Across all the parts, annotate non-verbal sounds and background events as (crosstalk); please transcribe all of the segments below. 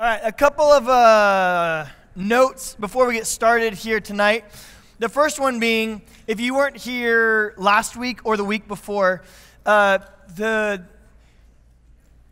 All right, a couple of uh, notes before we get started here tonight. The first one being if you weren't here last week or the week before, uh, the,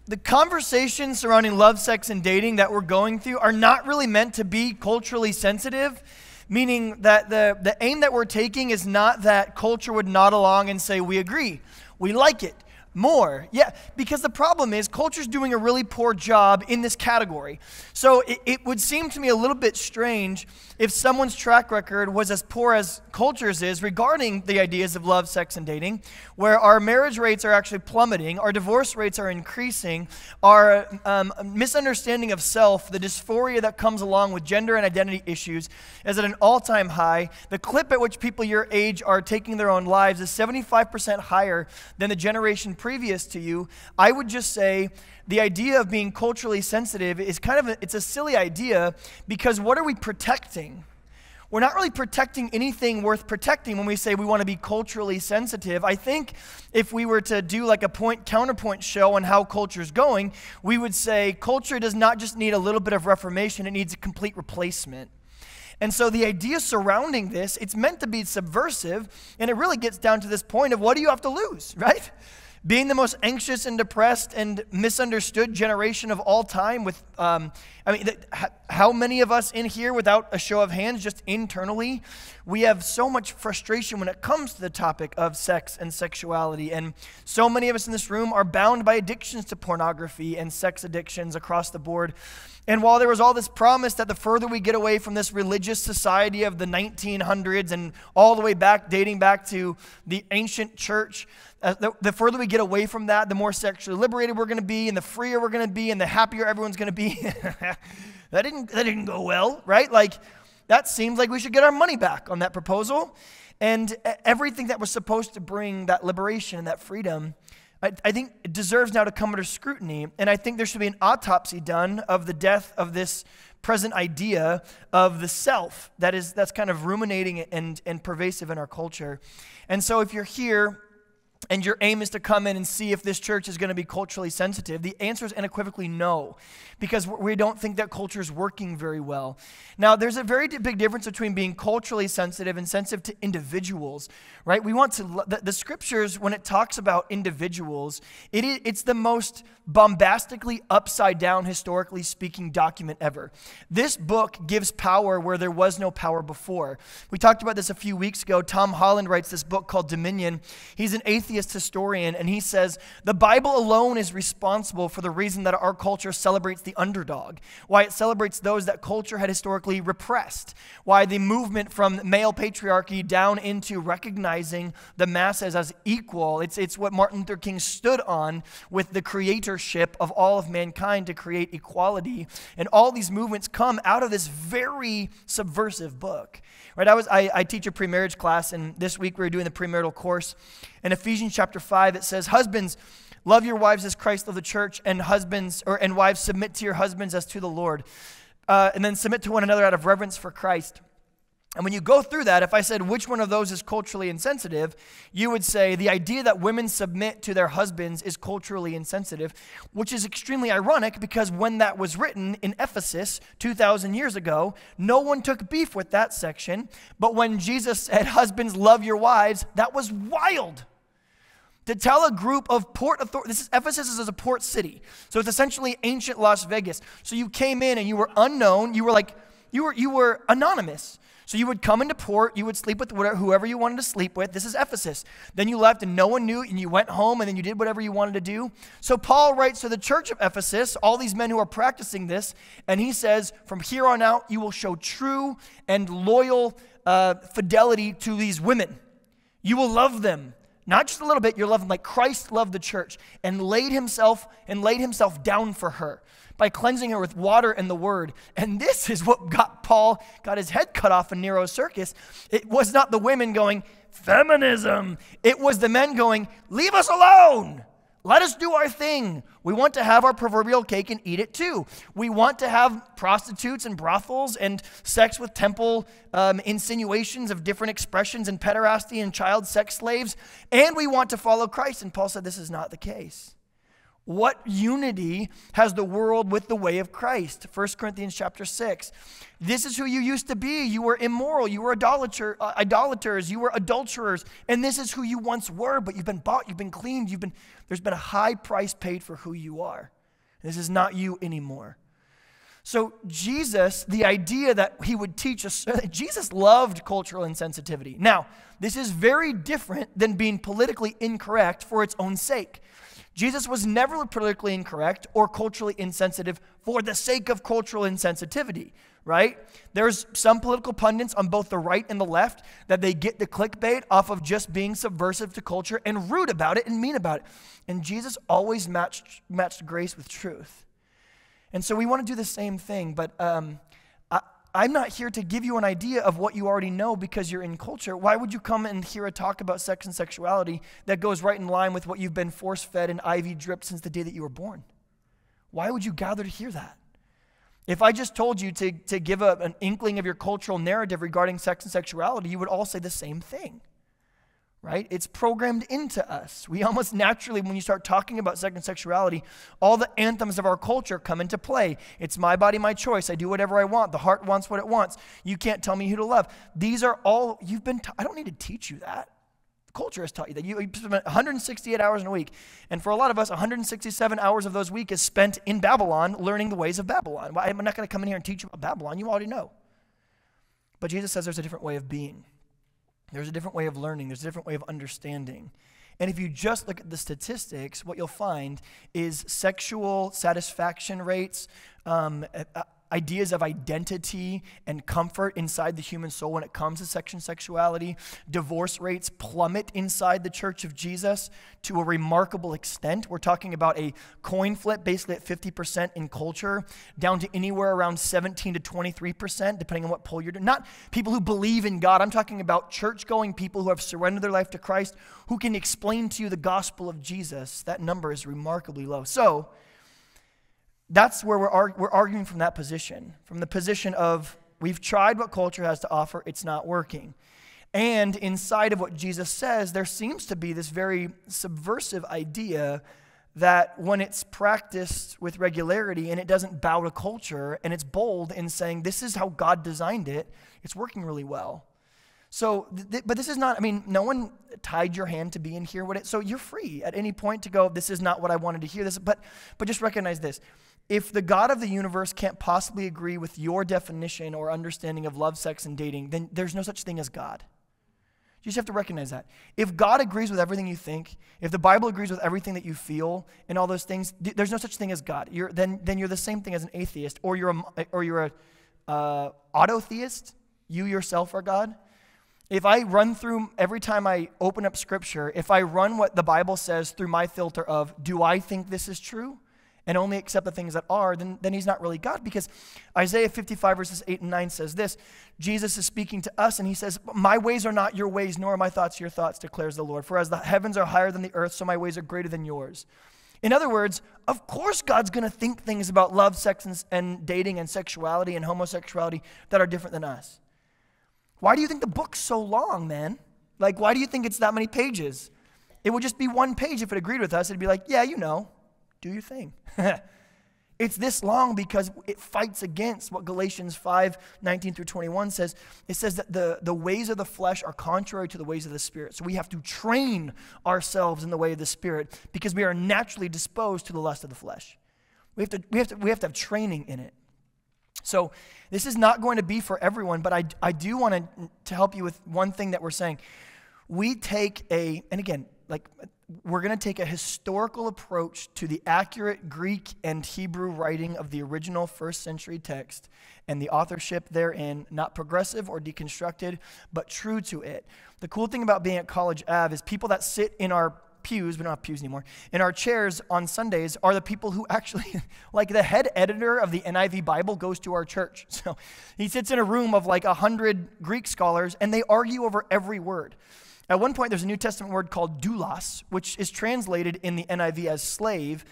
the conversations surrounding love, sex, and dating that we're going through are not really meant to be culturally sensitive, meaning that the, the aim that we're taking is not that culture would nod along and say, We agree, we like it more. Yeah, because the problem is culture's doing a really poor job in this category. So it, it, would seem to me a little bit strange if someone's track record was as poor as culture's is regarding the ideas of love, sex, and dating, where our marriage rates are actually plummeting, our divorce rates are increasing, our um, misunderstanding of self, the dysphoria that comes along with gender and identity issues, is at an all time high. The clip at which people your age are taking their own lives is 75% higher than the generation previous to you. I would just say, the idea of being culturally sensitive is kind of a, it's a silly idea because what are we protecting? We're not really protecting anything worth protecting when we say we want to be culturally sensitive. I think if we were to do like a point counterpoint show on how culture is going, we would say culture does not just need a little bit of reformation, it needs a complete replacement. And so the idea surrounding this, it's meant to be subversive, and it really gets down to this point of what do you have to lose, (laughs) right? Being the most anxious and depressed and misunderstood generation of all time with um, i mean how many of us in here without a show of hands just internally we have so much frustration when it comes to the topic of sex and sexuality. And so many of us in this room are bound by addictions to pornography and sex addictions across the board and while there was all this promise that the further we get away from this religious society of the 1900s and all the way back, dating back to the ancient church, uh, the, the, further we get away from that, the more sexually liberated we're going to be, and the freer we're going to be, and the happier everyone's going to be. (laughs) that, didn't, that didn't go well, right? Like, that seems like we should get our money back on that proposal. And everything that was supposed to bring that liberation and that freedom I, I think it deserves now to come under scrutiny. And I think there should be an autopsy done of the death of this present idea of the self that is that's kind of ruminating and, and pervasive in our culture. And so if you're here and your aim is to come in and see if this church is going to be culturally sensitive, the answer is unequivocally no, because we don't think that culture is working very well. Now, there's a very big difference between being culturally sensitive and sensitive to individuals, right? We want to, the, the scriptures, when it talks about individuals, it, it's the most bombastically upside down, historically speaking, document ever. This book gives power where there was no power before. We talked about this a few weeks ago. Tom Holland writes this book called Dominion. He's an atheist atheist historian, and he says the Bible alone is responsible for the reason that our culture celebrates the underdog, why it celebrates those that culture had historically repressed, why the movement from male patriarchy down into recognizing the masses as equal. It's, it's what Martin Luther King stood on with the creatorship of all of mankind to create equality. And all these movements come out of this very subversive book. Right? I, was, I, I teach a pre-marriage class, and this week we were doing the premarital course. In Ephesians chapter 5, it says, Husbands, love your wives as Christ loved the church, and husbands or and wives submit to your husbands as to the Lord. Uh, and then submit to one another out of reverence for Christ. And when you go through that, if I said which one of those is culturally insensitive, you would say the idea that women submit to their husbands is culturally insensitive, which is extremely ironic because when that was written in Ephesus 2,000 years ago, no one took beef with that section. But when Jesus said, Husbands, love your wives, that was wild. To tell a group of port authorities, this is Ephesus is a port city. So it's essentially ancient Las Vegas. So you came in and you were unknown, you were like, you were, you were anonymous. So you would come into port, you would sleep with whatever, whoever you wanted to sleep with. This is Ephesus. Then you left and no one knew, and you went home and then you did whatever you wanted to do. So Paul writes to the church of Ephesus, all these men who are practicing this, and he says, From here on out, you will show true and loyal uh, fidelity to these women. You will love them. Not just a little bit, you're loving like Christ loved the church and laid himself and laid himself down for her by cleansing her with water and the word. And this is what got Paul got his head cut off in Nero's circus. It was not the women going, feminism. It was the men going, leave us alone. Let us do our thing. We want to have our proverbial cake and eat it too. We want to have prostitutes and brothels and sex with temple um, insinuations of different expressions and pederasty and child sex slaves. And we want to follow Christ. And Paul said this is not the case. What unity has the world with the way of Christ? 1 Corinthians chapter 6. This is who you used to be. You were immoral. You were idolater, uh, idolaters. You were adulterers. And this is who you once were, but you've been bought, you've been cleaned, you've been, there's been a high price paid for who you are. This is not you anymore. So, Jesus, the idea that he would teach us, (laughs) Jesus loved cultural insensitivity. Now, this is very different than being politically incorrect for its own sake. Jesus was never politically incorrect or culturally insensitive for the sake of cultural insensitivity, right? There's some political pundits on both the right and the left that they get the clickbait off of just being subversive to culture and rude about it and mean about it. And Jesus always matched, matched grace with truth. And so we want to do the same thing, but um, I'm not here to give you an idea of what you already know because you're in culture. Why would you come and hear a talk about sex and sexuality that goes right in line with what you've been force fed and IV dripped since the day that you were born? Why would you gather to hear that? If I just told you to, to give a, an inkling of your cultural narrative regarding sex and sexuality, you would all say the same thing right? It's programmed into us. We almost naturally, when you start talking about sex and sexuality, all the anthems of our culture come into play. It's my body, my choice. I do whatever I want. The heart wants what it wants. You can't tell me who to love. These are all, you've been, I don't need to teach you that. The culture has taught you that. You, you spend 168 hours in a week. And for a lot of us, 167 hours of those week is spent in Babylon learning the ways of Babylon. Well, I'm not going to come in here and teach you about Babylon. You already know. But Jesus says there's a different way of being. There's a different way of learning, there's a different way of understanding. And if you just look at the statistics, what you'll find is sexual satisfaction rates, um, ideas of identity and comfort inside the human soul when it comes to sex and sexuality. Divorce rates plummet inside the church of Jesus to a remarkable extent. We're talking about a coin flip, basically at 50% in culture, down to anywhere around 17 to 23%, depending on what poll you're doing. Not people who believe in God. I'm talking about church going people who have surrendered their life to Christ, who can explain to you the gospel of Jesus. That number is remarkably low. So, that's where we're, arg- we're arguing from that position, from the position of we've tried what culture has to offer, it's not working. And inside of what Jesus says, there seems to be this very subversive idea that when it's practiced with regularity and it doesn't bow to culture and it's bold in saying this is how God designed it, it's working really well. So, th- but this is not, I mean, no one tied your hand to be in here. What it, so you're free at any point to go, this is not what I wanted to hear. This, but, but just recognize this if the God of the universe can't possibly agree with your definition or understanding of love, sex, and dating, then there's no such thing as God. You just have to recognize that. If God agrees with everything you think, if the Bible agrees with everything that you feel and all those things, th- there's no such thing as God. You're, then, then you're the same thing as an atheist, or you're a, or you're a uh, autotheist. You yourself are God. If I run through every time I open up Scripture, if I run what the Bible says through my filter of, do I think this is true? And only accept the things that are, then, then he's not really God. Because Isaiah 55, verses 8 and 9 says this Jesus is speaking to us, and he says, My ways are not your ways, nor are my thoughts your thoughts, declares the Lord. For as the heavens are higher than the earth, so my ways are greater than yours. In other words, of course, God's going to think things about love, sex, and, and dating, and sexuality, and homosexuality that are different than us. Why do you think the book's so long, man? Like, why do you think it's that many pages? It would just be one page if it agreed with us. It'd be like, yeah, you know do your thing. (laughs) it's this long because it fights against what Galatians 5 19 through 21 says. It says that the, the ways of the flesh are contrary to the ways of the Spirit. So we have to train ourselves in the way of the Spirit because we are naturally disposed to the lust of the flesh. We have to, we have to, we have, to have training in it. So this is not going to be for everyone, but I, I do want to, to help you with one thing that we're saying. We take a, and again, like we're going to take a historical approach to the accurate Greek and Hebrew writing of the original first century text and the authorship therein, not progressive or deconstructed, but true to it. The cool thing about being at College Ave is people that sit in our pews, we don't have pews anymore, in our chairs on Sundays are the people who (laughs) actually, like the head editor of the NIV Bible goes to our church. (laughs) So he sits in a room of like a hundred Greek scholars and they argue over every word. At one point, there's a New Testament word called doulos, which is translated in the NIV as slave.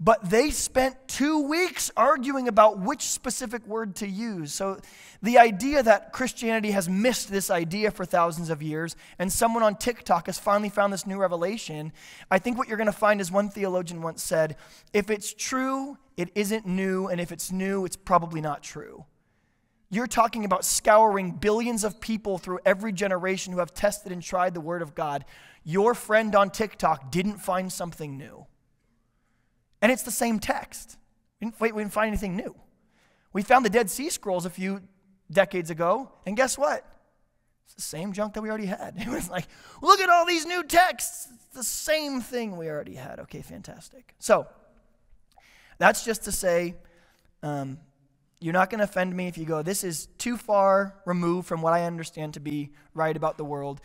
But they spent two weeks arguing about which specific word to use. So the idea that Christianity has missed this idea for thousands of years, and someone on TikTok has finally found this new revelation, I think what you're going to find is one theologian once said if it's true, it isn't new, and if it's new, it's probably not true. You're talking about scouring billions of people through every generation who have tested and tried the Word of God. Your friend on TikTok didn't find something new. And it's the same text. We didn't, we didn't find anything new. We found the Dead Sea Scrolls a few decades ago, and guess what? It's the same junk that we already had. (laughs) It was like, look at all these new texts. It's the same thing we already had. Okay, fantastic. So, that's just to say, um, you're not going to offend me if you go, this is too far removed from what I understand to be right about the world.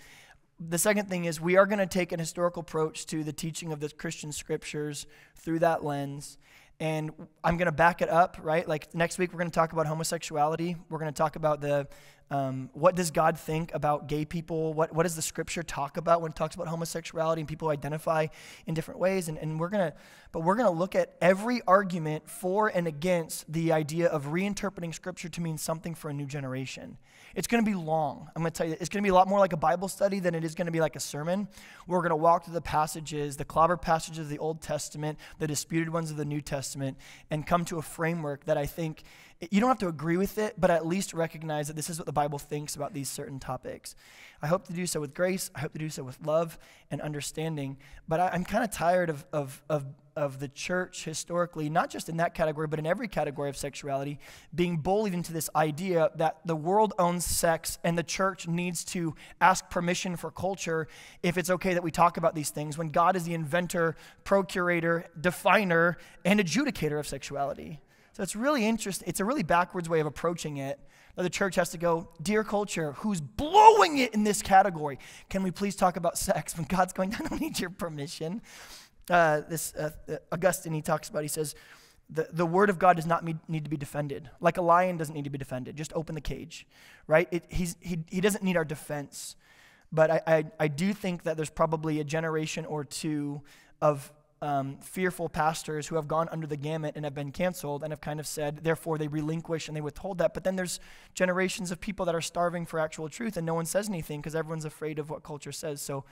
The second thing is, we are going to take an historical approach to the teaching of the Christian scriptures through that lens. And I'm going to back it up, right? Like next week, we're going to talk about homosexuality. We're going to talk about the um, what does God think about gay people? What, what does the scripture talk about when it talks about homosexuality and people identify in different ways? And, and we're to, but we're going to look at every argument for and against the idea of reinterpreting scripture to mean something for a new generation. It's going to be long. I'm going to tell you, it's going to be a lot more like a Bible study than it is going to be like a sermon. We're going to walk through the passages, the clobber passages of the Old Testament, the disputed ones of the New Testament, and come to a framework that I think you don't have to agree with it, but at least recognize that this is what the Bible thinks about these certain topics. I hope to do so with grace. I hope to do so with love and understanding. But I, am kind of tired of, of, of, of the church historically, not just in that category, but in every category of sexuality, being bullied into this idea that the world owns sex and the church needs to ask permission for culture if it's okay that we talk about these things when God is the inventor, procurator, definer, and adjudicator of sexuality. So it's really interesting. It's a really backwards way of approaching it. The church has to go, dear culture, who's blowing it in this category? Can we please talk about sex? When God's going, I don't need your permission. Uh, this uh, uh, Augustine he talks about. He says, the, the word of God does not need to be defended. Like a lion doesn't need to be defended. Just open the cage, right? It, he's, he, he doesn't need our defense. But I, I, I do think that there's probably a generation or two of um, fearful pastors who have gone under the gamut and have been canceled and have kind of said, therefore, they relinquish and they withhold that. But then there's generations of people that are starving for actual truth and no one says anything because everyone's afraid of what culture says. So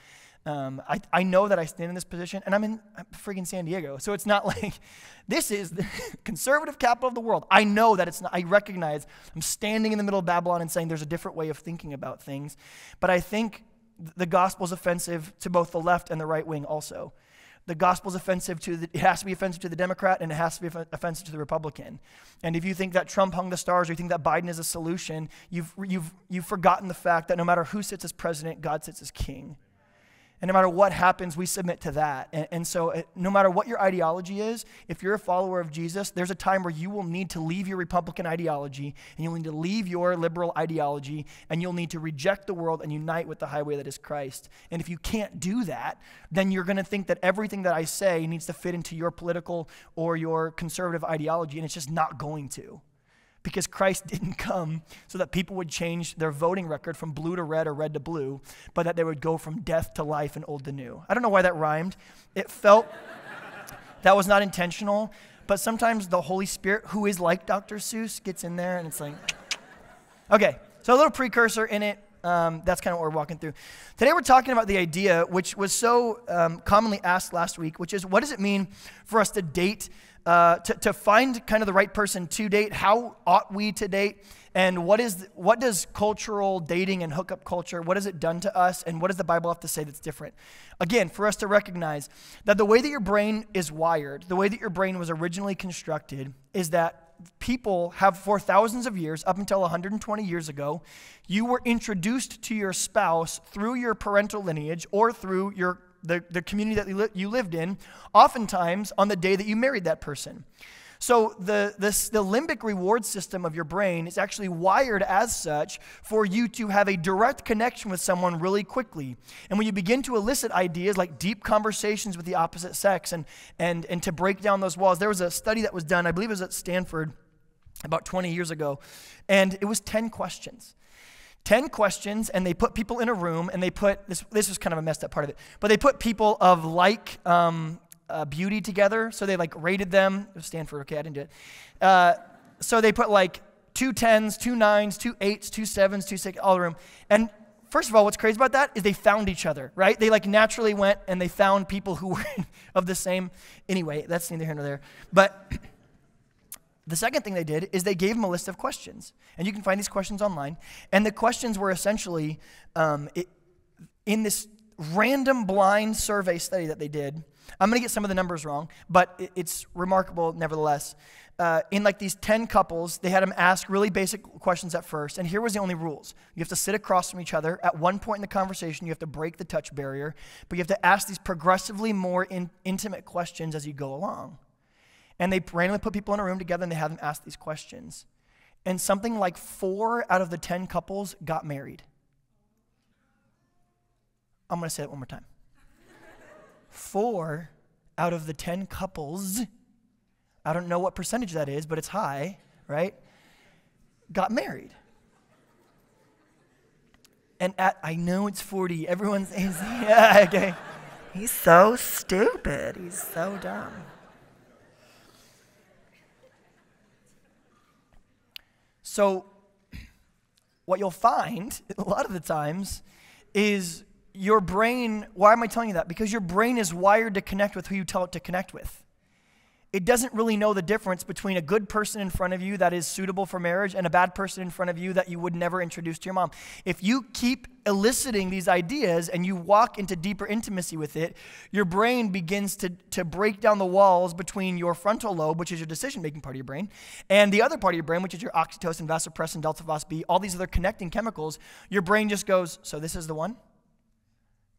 um, I, I know that I stand in this position and I'm in freaking San Diego. So it's not (laughs) like this is the (laughs) conservative capital of the world. I know that it's not, I recognize I'm standing in the middle of Babylon and saying there's a different way of thinking about things. But I think the gospel is offensive to both the left and the right wing also the gospel is offensive to the, it has to be offensive to the Democrat and it has to be offensive to the Republican. And if you think that Trump hung the stars or you think that Biden is a solution, you've, you've, you've forgotten the fact that no matter who sits as president, God sits as king. And no matter what happens, we submit to that. And, and so, it, no matter what your ideology is, if you're a follower of Jesus, there's a time where you will need to leave your Republican ideology and you'll need to leave your liberal ideology and you'll need to reject the world and unite with the highway that is Christ. And if you can't do that, then you're going to think that everything that I say needs to fit into your political or your conservative ideology, and it's just not going to because Christ (laughs) didn't come so that people would change their voting record from blue to red or red to blue, but that they would go from death to life and old to new. I don't know why that rhymed. It felt (laughs) that was not intentional, but sometimes the Holy Spirit, who is like Dr. Seuss, gets in there and it's like, (laughs) okay, so a little precursor in it. Um, that's kind of what we're walking through. Today we're talking about the idea, which was so um, commonly asked last week, which is what does it mean for us to date uh, to, to find kind of the right person to date. How ought we to date? And what, is, what does cultural dating and hookup culture, what has it done to us? And what does the Bible have to say that's different? Again, for us to recognize that the way that your brain is wired, the way that your brain was originally constructed, is that people have for thousands of years, up until 120 years ago, you were introduced to your spouse through your parental lineage or through your the, the community that you, li- you lived in, oftentimes on the day that you married that person. So the, this, the limbic reward system of your brain is actually wired as such for you to have a direct connection with someone really quickly. And when you begin to elicit ideas like deep conversations with the opposite sex and, and, and to break down those walls, there was a study that was done, I believe it was at Stanford about 20 years ago, and it was 10 questions. 10 questions and they put people in a room and they put this this is kind of a messed up part of it but they put people of like um, uh, beauty together. So they like rated them. Was Stanford, okay, I didn't do it. Uh, so they put like two tens, two nines, two eights, two sevens, two six, all the room. And first of all, what's crazy about that is they found each other, right? They like naturally went and they found people who were (laughs) of the same. Anyway, that's neither here nor there. But the second thing they did is they gave them a list of questions. And you can find these questions online. And the questions were essentially um, it, in this random blind survey study that they did. I'm going to get some of the numbers wrong, but it, it's remarkable nevertheless. Uh, in like these 10 couples, they had them ask really basic questions at first. And here was the only rules you have to sit across from each other. At one point in the conversation, you have to break the touch barrier, but you have to ask these progressively more in, intimate questions as you go along. And they randomly put people in a room together and they had them ask these questions. And something like four out of the 10 couples got married. I'm going to say it one more time. Four out of the 10 couples, I don't know what percentage that is, but it's high, right? Got married. And at, I know it's 40, everyone's, (laughs) yeah, okay. He's so stupid. He's so dumb. So, (clears throat) what you'll find (laughs) a lot of the times is your brain, why am I telling you that? Because your brain is wired to connect with who you tell it to connect with. It doesn't really know the difference between a good person in front of you that is suitable for marriage and a bad person in front of you that you would never introduce to your mom. If you keep eliciting these ideas and you walk into deeper intimacy with it, your brain begins to, to break down the walls between your frontal lobe, which is your decision making part of your brain, and the other part of your brain, which is your oxytocin, vasopressin, delta B, all these other connecting chemicals. Your brain just goes, So this is the one?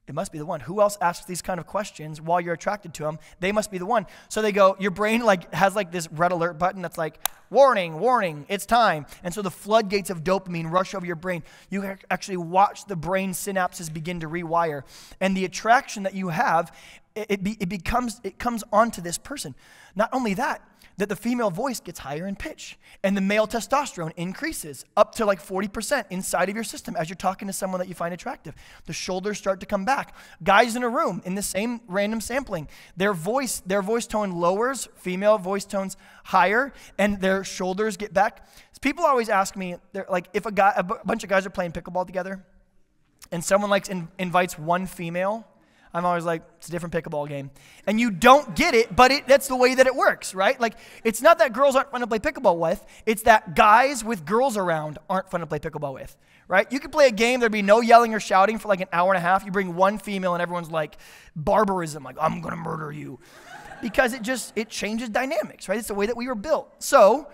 It must be the one. Who else asks these kind of questions while you're attracted to them? They must be the one. So they go, your brain like has like this red alert button that's like, warning, warning, it's time. And so the floodgates of dopamine rush over your brain. You actually watch the brain synapses begin to rewire. And the attraction that you have, it, it, be, it becomes, it comes onto this person. Not only that, that the female voice gets higher in pitch and the male testosterone increases up to like 40% inside of your system as you're talking to someone that you find attractive. The shoulders start to come back. Guys in a room in the same random sampling, their voice, their voice tone lowers, female voice tones higher, and their shoulders get back. People always ask me, like, if a guy, a bunch of guys are playing pickleball together, and someone like in, invites one female I'm always like, it's a different pickleball game. And you don't get it, but it, that's the way that it works, right? Like, it's not that girls aren't fun to play pickleball with, it's that guys with girls around aren't fun to play pickleball with, right? You could play a game, there'd be no yelling or shouting for like an hour and a half. You bring one female, and everyone's like, barbarism, like, I'm gonna murder you. Because it just, it changes dynamics, right? It's the way that we were built. So,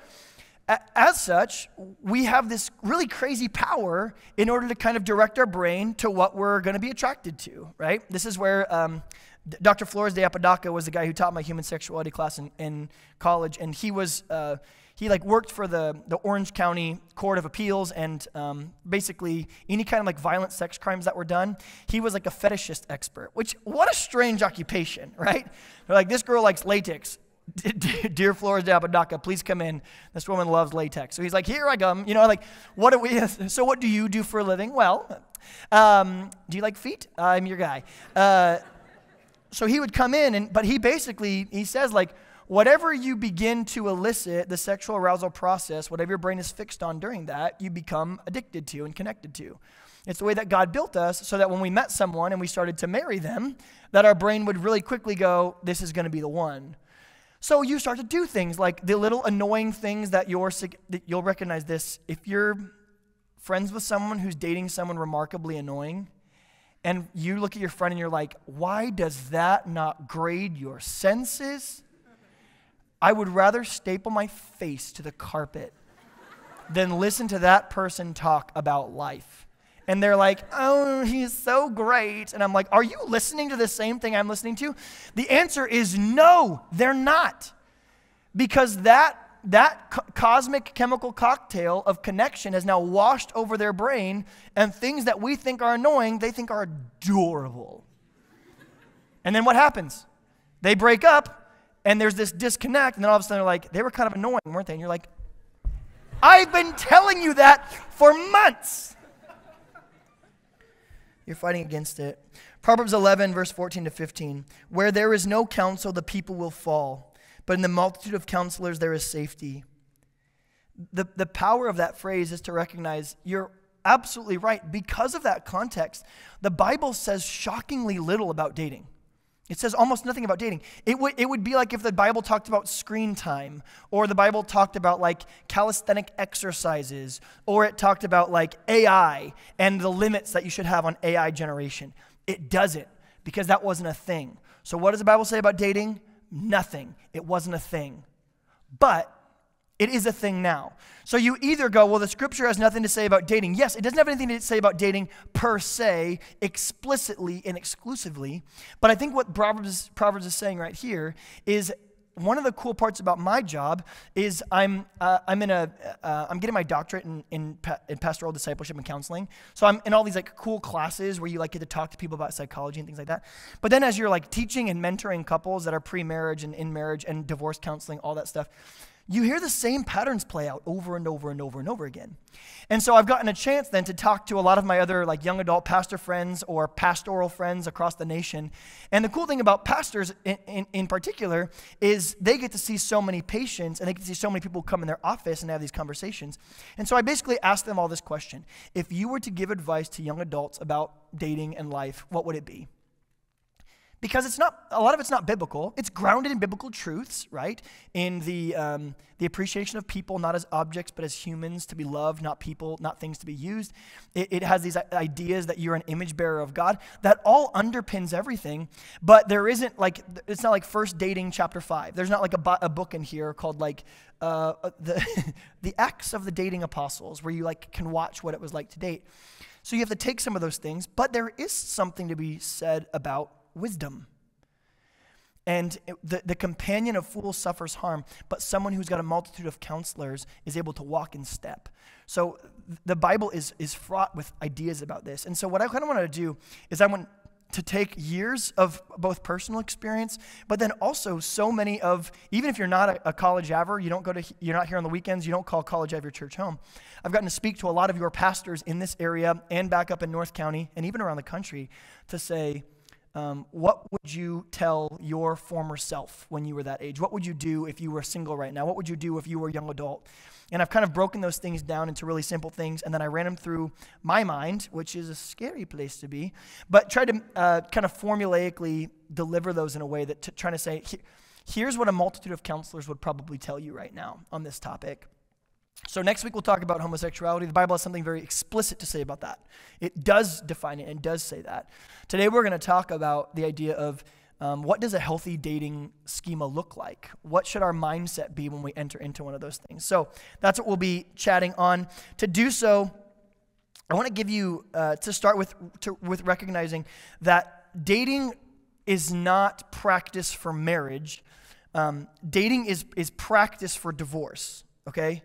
as such, we have this really crazy power in order to kind of direct our brain to what we're going to be attracted to, right? This is where um, Dr. Flores de Apodaca was the guy who taught my human sexuality class in, in college, and he was uh, he like worked for the the Orange County Court of Appeals, and um, basically any kind of like violent sex crimes that were done, he was like a fetishist expert. Which what a strange occupation, (laughs) right? They're like this girl likes latex. (laughs) Dear Flores de Apodaca, please come in. This woman loves latex. So he's like, here I come. You know, like, what do we, (laughs) so what do you do for a living? Well, um, do you like feet? I'm your guy. Uh, so he would come in, and but he basically, he says, like, whatever you begin to elicit, the sexual arousal process, whatever your brain is fixed on during that, you become addicted to and connected to. It's the way that God built us so that when we met someone and we started to marry them, that our brain would really quickly go, this is going to be the one. So you start to do things like the little annoying things that you're, that you'll recognize this. If you're friends with someone who's dating someone remarkably annoying, and you look at your friend and you're like, why does that not grade your senses? I would rather staple my face to the carpet than listen to that person talk about life and they're like, oh, he's so great. And I'm like, are you listening to the same thing I'm listening to? The answer is no, they're not. Because that, that co- cosmic chemical cocktail of connection has now washed over their brain, and things that we think are annoying, they think are adorable. And then what happens? They break up, and there's this disconnect, and then all of a sudden they're like, they were kind of annoying, weren't they? And you're like, I've been telling you that for months. You're fighting against it. Proverbs 11, verse 14 to 15. Where there is no counsel, the people will fall, but in the multitude of counselors, there is safety. The, the power of that phrase is to recognize you're absolutely right. Because of that context, the Bible says shockingly little about dating. It says almost nothing about dating. It would, it would be like if the Bible talked about screen time, or the Bible talked about like calisthenic exercises, or it talked about like AI and the limits that you should have on AI generation. It doesn't, because that wasn't a thing. So, what does the Bible say about dating? Nothing. It wasn't a thing. But it is a thing now. So you either go, well, the scripture has nothing to say about dating. Yes, it doesn't have anything to say about dating per se, explicitly and exclusively. But I think what Proverbs, Proverbs is saying right here is one of the cool parts about my job is I'm, uh, I'm, in a, uh, I'm getting my doctorate in, in, in, pastoral discipleship and counseling. So I'm in all these like cool classes where you like get to talk to people about psychology and things like that. But then as you're like teaching and mentoring couples that are pre-marriage and in marriage and divorce counseling, all that stuff, you hear the same patterns play out over and over and over and over again. And so I've gotten a chance then to talk to a lot of my other like young adult pastor friends or pastoral friends across the nation. And the cool thing about pastors in, in, in particular is they get to see so many patients and they get to see so many people come in their office and have these conversations. And so I basically asked them all this question. If you were to give advice to young adults about dating and life, what would it be? Because it's not a lot of it's not biblical. It's grounded in biblical truths right? In the um, the appreciation of people not as objects but as humans to be loved not people not things to be used. It, it has these ideas that you're an image bearer of god that all underpins everything but there isn't like it's not like first dating chapter 5 there's not like a, a book in here called like uh, uh the (laughs) the acts of the dating apostles where you like can watch what it was like to date. So you have to take some of those things but there is something to be said about wisdom. And the, the companion of fools suffers harm, but someone who's got a multitude of counselors is able to walk in step. So the Bible is, is fraught with ideas about this. And so, what I kind of want to do is I want to take years of both personal experience, but then also so many of, even if you're not a, a, college aver, you don't go to, you're not here on the weekends, you don't call college Ave your church home. I've gotten to speak to a lot of your pastors in this area and back up in North County and even around the country to say, um, what would you tell your former self when you were that age? What would you do if you were single right now? What would you do if you were a young adult? And I've kind of broken those things down into really simple things, and then I ran them through my mind, which is a scary place to be, but tried to uh, kind of formulaically deliver those in a way that trying to say, here's what a multitude of counselors would probably tell you right now on this topic. So, next week we'll talk about homosexuality. The Bible has something very explicit to say about that. It does define it and does say that. Today we're going to talk about the idea of um, what does a healthy dating schema look like? What should our mindset be when we enter into one of those things? So, that's what we'll be chatting on. To do so, I want to give you, uh, to start with, to, with recognizing that dating is not practice for marriage, um, dating is, is practice for divorce, okay?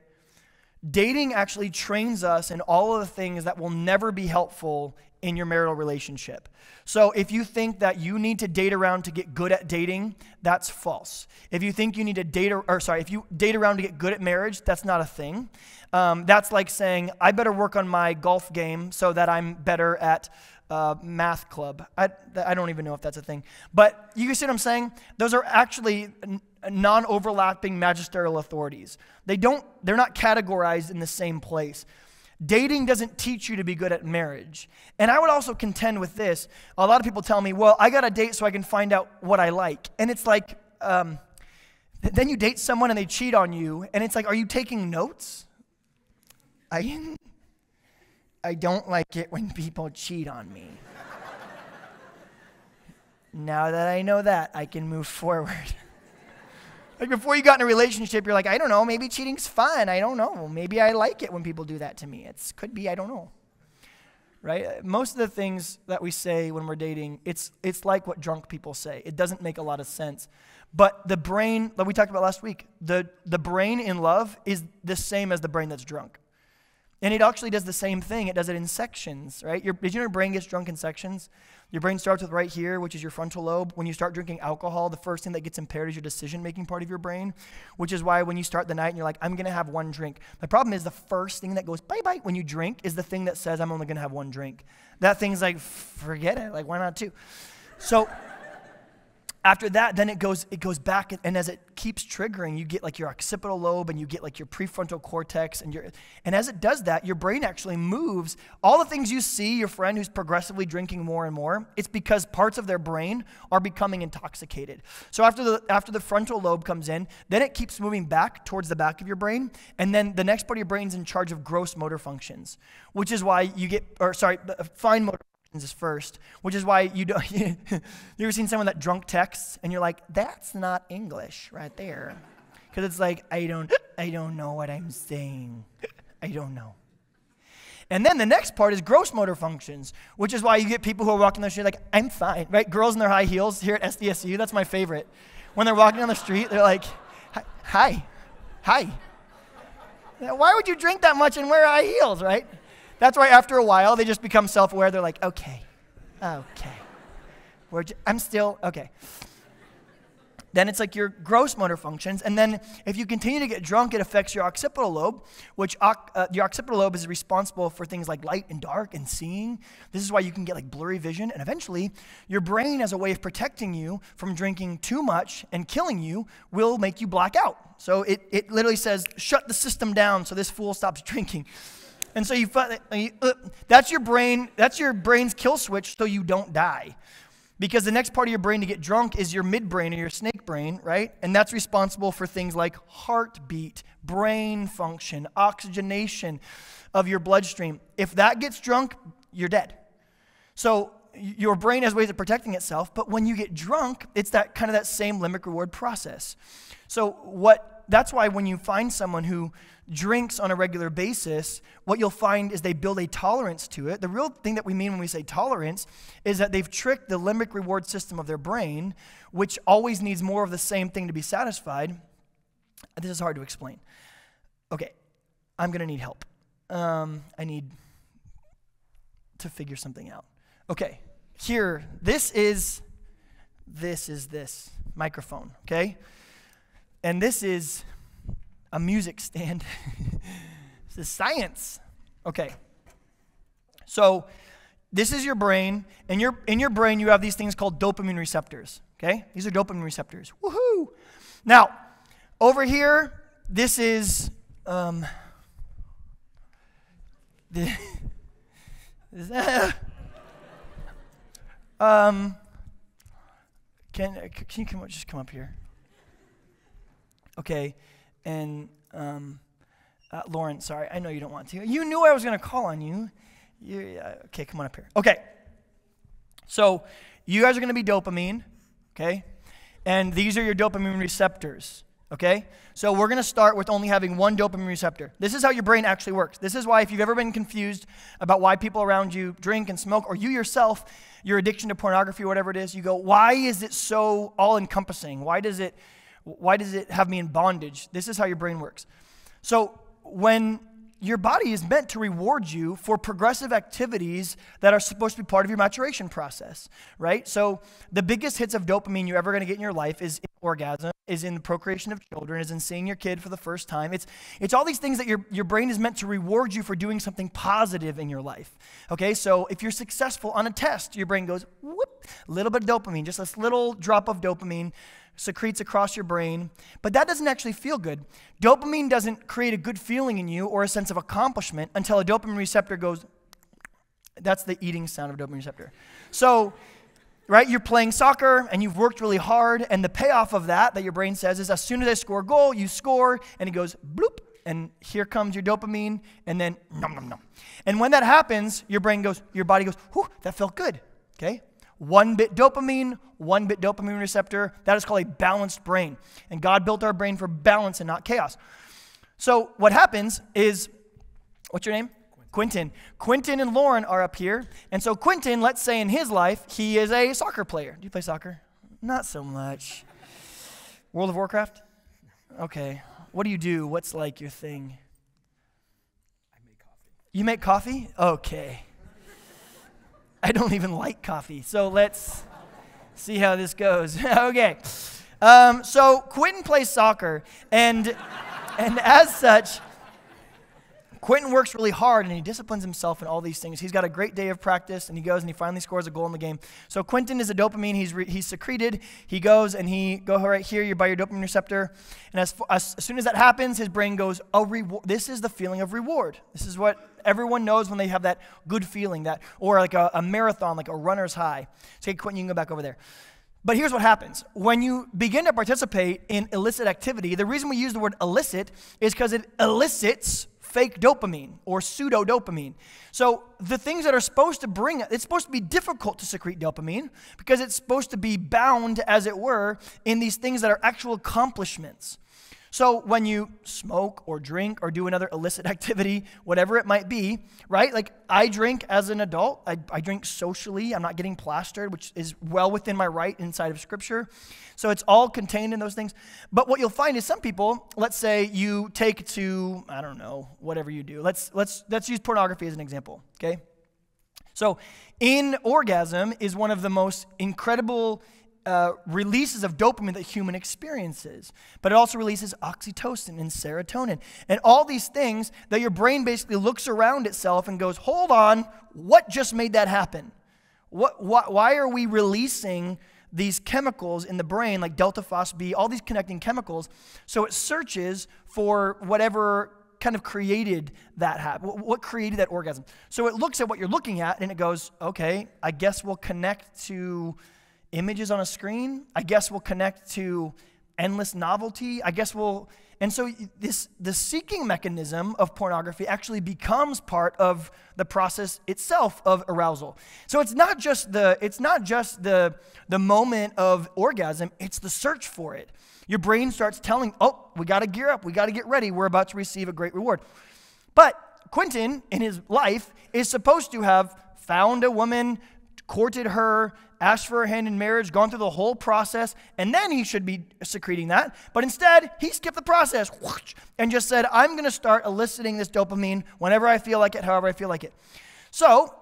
Dating actually trains us in all of the things that will never be helpful in your marital relationship. So if you think that you need to date around to get good at dating, that's false. If you think you need to date, or sorry, if you date around to get good at marriage, that's not a thing. Um, that's like saying, I better work on my golf game so that I'm better at uh, math club. I, I don't even know if that's a thing. But you see what I'm saying? Those are actually non-overlapping magisterial authorities. They don't, they're not categorized in the same place. Dating doesn't teach you to be good at marriage. And I would also contend with this. A lot of people tell me, well, I got to date so I can find out what I like. And it's like, um, then you date someone and they cheat on you, and it's like, are you taking notes? I, (laughs) I don't like it when people cheat on me. now that I know that, I can move forward. Like before you got in a relationship, you're like, I don't know, maybe cheating's fun. I don't know. Maybe I like it when people do that to me. It could be, I don't know. Right? Most of the things that we say when we're dating, it's it's like what drunk people say. It doesn't make a lot of sense. But the brain, like we talked about last week, the, the brain in love is the same as the brain that's drunk. And it actually does the same thing. It does it in sections, right? Your, did you know your brain gets drunk in sections? Your brain starts with right here, which is your frontal lobe. When you start drinking alcohol, the first thing that gets impaired is your decision making part of your brain, which is why when you start the night and you're like, I'm going to have one drink. The problem is the first thing that goes bye bye when you drink is the thing that says, I'm only going to have one drink. That thing's like, forget it. Like, why not two? So, after that, then it goes, it goes back, and as it keeps triggering, you get like your occipital lobe and you get like your prefrontal cortex. And, your, and as it does that, your brain actually moves. All the things you see, your friend who's progressively drinking more and more, it's because parts of their brain are becoming intoxicated. So after the, after the frontal lobe comes in, then it keeps moving back towards the back of your brain. And then the next part of your brain is in charge of gross motor functions, which is why you get, or sorry, fine motor is first, which is why you don't. (laughs) you ever seen someone that drunk texts and you're like, that's not English right there, because it's like I don't, I don't know what I'm saying, I don't know. And then the next part is gross motor functions, which is why you get people who are walking the street like, I'm fine, right? Girls in their high heels here at SDSU, that's my favorite. When they're walking down the street, they're like, hi, hi. Why would you drink that much and wear high heels, right? That's why after a while, they just become self aware. They're like, okay, okay. We're j- I'm still, okay. Then it's like your gross motor functions. And then if you continue to get drunk, it affects your occipital lobe, which uh, your occipital lobe is responsible for things like light and dark and seeing. This is why you can get like blurry vision. And eventually, your brain, as a way of protecting you from drinking too much and killing you, will make you black out. So it, it literally says, shut the system down so this fool stops (laughs) drinking. And so you, uh, that's your brain, that's your brain's kill switch so you don't die. Because the next part of your brain to get drunk is your midbrain or your snake brain, right? And that's responsible for things like heartbeat, brain function, oxygenation of your bloodstream. If that gets drunk, you're dead. So your brain has ways of protecting itself, but when you get drunk, it's that kind of that same limbic reward process. So what that's why when you find someone who drinks on a regular basis, what you'll find is they build a tolerance to it. The real thing that we mean when we say tolerance is that they've tricked the limbic reward system of their brain, which always needs more of the same thing to be satisfied. This is hard to explain. Okay, I'm going to need help. Um, I need to figure something out. Okay, here, this is this is this microphone, okay? And this is a music stand. (laughs) this is science. Okay. So this is your brain. and your, in your brain, you have these things called dopamine receptors. Okay? These are dopamine receptors. Woohoo! Now, over here, this is um, the, (laughs) um, can, can you come, just come up here? Okay, and um, uh, Lauren, sorry, I know you don't want to. You knew I was going to call on you. you uh, okay, come on up here. Okay, so you guys are going to be dopamine, okay? And these are your dopamine receptors, okay? So we're going to start with only having one dopamine receptor. This is how your brain actually works. This is why, if you've ever been confused about why people around you drink and smoke, or you yourself, your addiction to pornography or whatever it is, you go, why is it so all encompassing? Why does it why does it have me in bondage? This is how your brain works. So, when your body is meant to reward you for progressive activities that are supposed to be part of your maturation process, right? So, the biggest hits of dopamine you're ever going to get in your life is orgasm, is in the procreation of children, is in seeing your kid for the first time. It's, it's all these things that your, your brain is meant to reward you for doing something positive in your life. Okay, so if you're successful on a test, your brain goes, whoop, a little bit of dopamine, just this little drop of dopamine secretes across your brain, but that doesn't actually feel good. Dopamine doesn't create a good feeling in you or a sense of accomplishment until a dopamine receptor goes, that's the eating sound of a dopamine receptor. So, right, you're playing soccer and you've worked really hard, and the payoff of that, that your brain says, is as soon as I score a goal, you score, and it goes bloop, and here comes your dopamine, and then nom nom nom. And when that happens, your brain goes, your body goes, whew, that felt good. Okay? One bit dopamine, one bit dopamine receptor. That is called a balanced brain. And God built our brain for balance and not chaos. So what happens is, what's your name? Quentin. Quentin and Lauren are up here. And so Quentin, let's say in his life, he is a soccer player. Do you play soccer? Not so much. World of Warcraft? Okay. What do you do? What's like your thing? I make coffee. You make coffee? Okay. (laughs) I don't even like coffee, so let's see how this goes. (laughs) okay. Um, so Quentin plays soccer, and and as such, Quentin works really hard and he disciplines himself in all these things. He's got a great day of practice and he goes and he finally scores a goal in the game. So Quentin is a dopamine. He's, re- he's secreted. He goes and he go right here. You're by your dopamine receptor. And as, as, as soon as that happens, his brain goes, "Oh, reward. This is the feeling of reward. This is what everyone knows when they have that good feeling that, or like a, a marathon, like a runner's high. So Quentin, you can go back over there. But here's what happens. When you begin to participate in illicit activity, the reason we use the word illicit is because it elicits fake dopamine or pseudo dopamine. So the things that are supposed to bring it's supposed to be difficult to secrete dopamine because it's supposed to be bound as it were in these things that are actual accomplishments. So when you smoke or drink or do another illicit (laughs) activity, whatever it might be, right? Like I drink as an adult, I, I drink socially, I'm not getting plastered, which is well within my right inside of Scripture. So it's all contained in those things. But what you'll find is some people, let's say you take to, I don't know, whatever you do. Let's let's let's use pornography as an example, okay? So in orgasm is one of the most incredible uh, releases of dopamine that human experiences, but it also releases oxytocin and serotonin and all these things that your brain basically looks around itself and goes, hold on, what just made that happen? What, what, why are we releasing these chemicals in the brain, like delta FosB, all these connecting chemicals? So it searches for whatever kind of created that habit, what created that orgasm. So it looks at what you're looking at and it goes, okay, I guess we'll connect to images on a screen. I guess we'll connect to endless novelty. I guess we'll and so this the seeking mechanism of pornography actually becomes part of the process itself of arousal. So it's not just the it's not just the the moment of orgasm, it's the search for it. Your brain starts telling, "Oh, we got to gear up. We got to get ready. We're about to receive a great reward." But Quentin in his life is supposed to have found a woman, courted her, asked for her hand in marriage, gone through the whole process, and then he should be secreting that. But instead, he skipped the process and just said, I'm going to start eliciting this dopamine whenever I feel like it, however I feel like it. So,